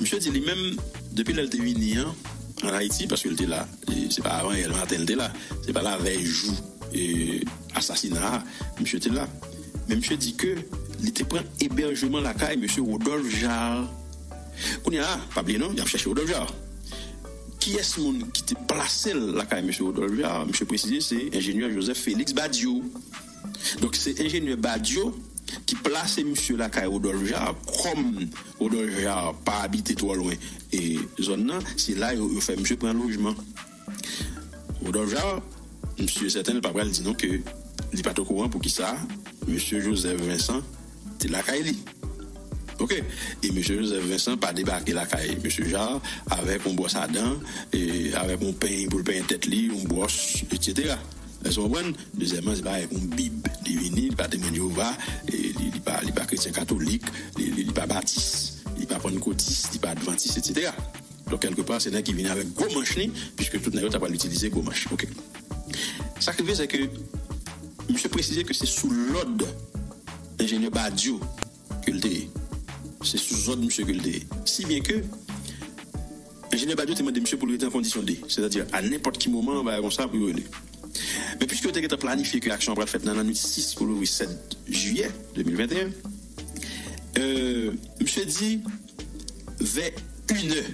Monsieur dit lui-même, depuis l'elle venu en Haïti, parce qu'il était là, c'est pas avant, il était là, c'est pas la veille joue et assassinat, monsieur était là. Mais monsieur dit que il pris hébergement la caille, monsieur Rodolphe Jarre. On y a, pas oublier non, il a cherché Rodolphe Jarre. Qui est ce monde qui était placé la caille, monsieur Rodolphe Jarre? Monsieur précisé, c'est ingénieur Joseph Félix Badio. Donc c'est ingénieur Badio qui place monsieur la caille Rodolphe Jarre comme Rodolphe Jarre pas habité trop loin et zone là, c'est là il fait monsieur prend logement. Rodolphe Jarre, monsieur certain, le papa dit non que il n'est pas au courant pour qui ça, monsieur Joseph Vincent, c'est la caille. Ok. Et monsieur Joseph Vincent pas débarqué la caille. Monsieur Jarre, avec un brosse à dents, et avec un pain pour le pain tête li, un brosse, etc. Sont bonnes. Deuxièmement, c'est pas avec une Bible divine, il pas témoin de Jéhovah, il pas, il pas chrétien catholique, il pas baptiste, il pas pentecôtiste, il pas adventiste, etc. Donc, quelque part, c'est là qui vient avec gros manche, puisque tout le monde va l'utiliser gros manche. Ok. Ça qui veut, c'est que, monsieur précisait que c'est sous l'ordre ingénieur Badio que le C'est sous ordre monsieur que le Si bien que, ingénieur Badio te demandé monsieur pour le en condition D. C'est-à-dire, à n'importe quel moment, bah, comme ça, pour le Mais puisque tu as planifié que l'action va faite dans la nuit 6 pour le 7 juillet 2021, euh, monsieur dit, vers une heure,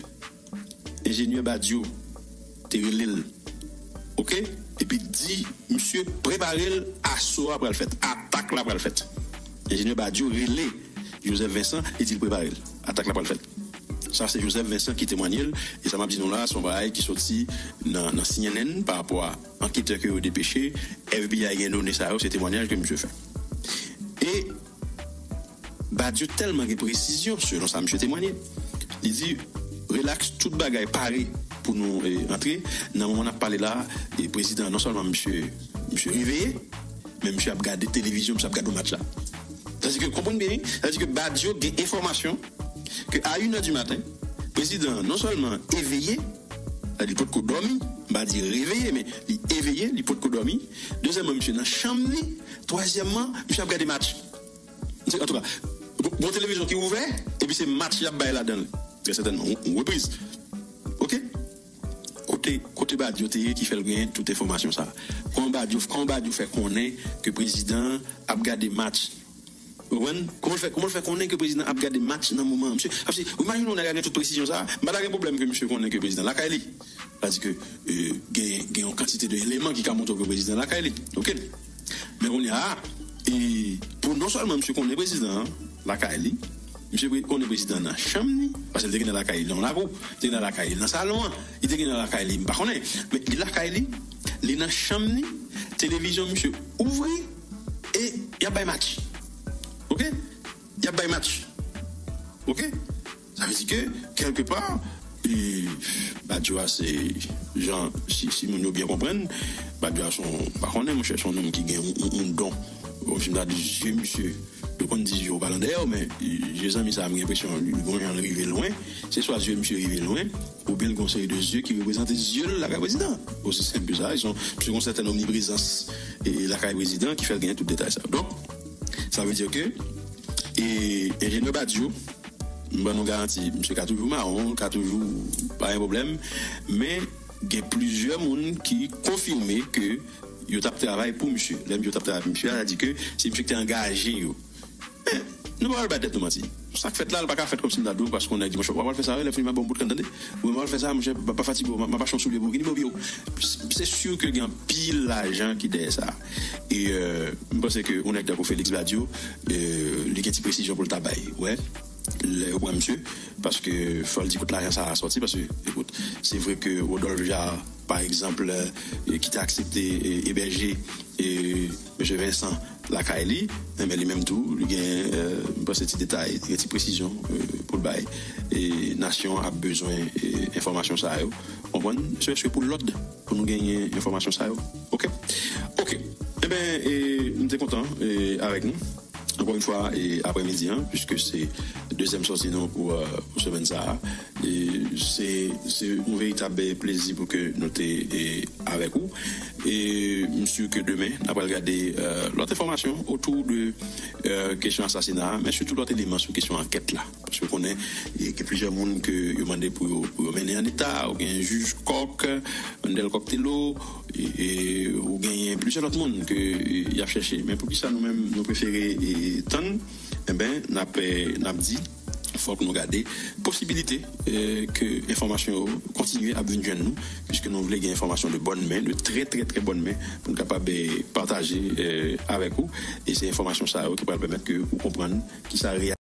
ingénieur Badio, te l'île. OK? Et puis dit, monsieur, préparez l'assaut après le fait, attaque après le fait. Ingénieur Badio relais Joseph Vincent et il prépare attaque après le fait. Ça, c'est Joseph Vincent qui témoigne. Et ça m'a dit, non, là, son bail qui sorti dans, dans CNN par rapport à l'enquêteur qui a dépêché. FBI a donné ça, c'est témoignage que monsieur fait. Et, Badio tellement de précision selon ça, monsieur témoigné. Il dit, relax, toute bagaille parée pour nous entrer. Dans le moment on a parlé là, le président, non seulement monsieur, monsieur réveillé, mais monsieur a regardé la télévision, monsieur a regardé le match là. C'est-à-dire que, comprenez bien, c'est-à-dire que Badio a des informations qu'à 1h du matin, le président non seulement éveillé, il peut pas dormir, pas dire réveillé, mais il éveillé, il peut pas dormir. Deuxièmement, monsieur dans la chambre, troisièmement, monsieur a regardé match. En tout cas, mon télévision qui est ouverte, et puis c'est match qui a là-dedans. Très certainement, on reprise. Côté, côté Badio, qui fait le gain, toute information ça. Quand Badio, quand Badio fait qu'on est que président a regardé le match, Comment fait comment fait qu'on est que président a regardé match dans moment monsieur? Parce que imaginez on a regardé toute précision ça. Pas de problème que monsieur connaît que président. La Kaili. Parce que euh gagne une quantité d'éléments qui montrent que président. La Kaili. OK? Mais on est à et pour non seulement monsieur connaît président la Kaili. Monsieur connaît président dans chambre parce qu'il était dans la Kaili dans la rue il était dans la Kaili dans le salon. Il était dans la Kaili pas connaît mais la Kaili il est dans la chambre télévision monsieur ouvre et il y a pas match. OK? Il y a pas match. OK? Ça veut dire que, quelque part, et, bah, tu vois, c'est, genre, si, si nous bien comprendre, bah, tu vois, son, par contre, mon cher, son homme qui gagne un, un don. Bon, je me dis, monsieur, je ne dis pas calendrier, mais j'ai mis ça à l'impression, bon, j'en arrivé loin. C'est soit Dieu, monsieur, arrivé loin, ou bien le conseil de Dieu qui représente Dieu, la carte président. Aussi simple que ça, ils sur une certaine omniprésence, et la président qui fait gagner tout détail ça. Donc, ça veut dire que, et ingénieur Badio, ben nous garantit, monsieur a toujours marron, a toujours pas un problème, mais il y a plusieurs personnes qui confirment que il a travaillé pour monsieur. Là, monsieur a travaillé pour monsieur, a dit que c'est monsieur qui est engagé nous ne pouvons pas tête nous mentir. Ça fait là, le pas fait comme si nous parce qu'on a dit, on va faire ça, il faut ma bon bout de candidat. On va faire ça, je ne pas fatigué, je pas chanceux pour Guinée, C'est sûr qu'il y a pile d'argent qui est ça. Et, euh, je pense qu'on est d'accord Félix Badio, euh, les petites précisions pour le tabac. Ouais. Le, ouais, monsieur, parce que faut le dire que l'argent ça a sorti, parce que, écoute, c'est vrai que Rodolphe Jarre, par exemple, euh, qui t'a accepté héberger et M. Vincent Lakaili, mais lui-même tout, y a euh, petits détails, des petites précisions euh, pour le bail. Et Nation a besoin d'informations ça. On voit, c'est pour l'ordre, pour nous gagner information ça. OK? OK. Eh bien, nous sommes contents avec nous encore une fois et après-midi hein, puisque c'est deuxième sortie pour, euh, pour semaine ça et c'est un véritable plaisir pour que nous et avec vous et monsieur que demain on va regarder euh, l'autre information autour de euh, question assassinat mais surtout l'autre élément sur question enquête là. Parce que connaît il y plusieurs monde que demandé pour, pour mener en état. Ou un juge coq un del coctelo et, ou gagner plusieurs autres monde que il a cherché. Mais pour qui ça nous mêmes nous préférons tant eh ben n'a n'a dit faut que nous gardions possibilité euh, que l'information continue à venir nous, puisque nous voulons gagner information de bonne main, de très très très bonne main, pour nous capable de partager euh, avec vous. Et ces informations ça qui va permettre que vous compreniez qui ça réagit.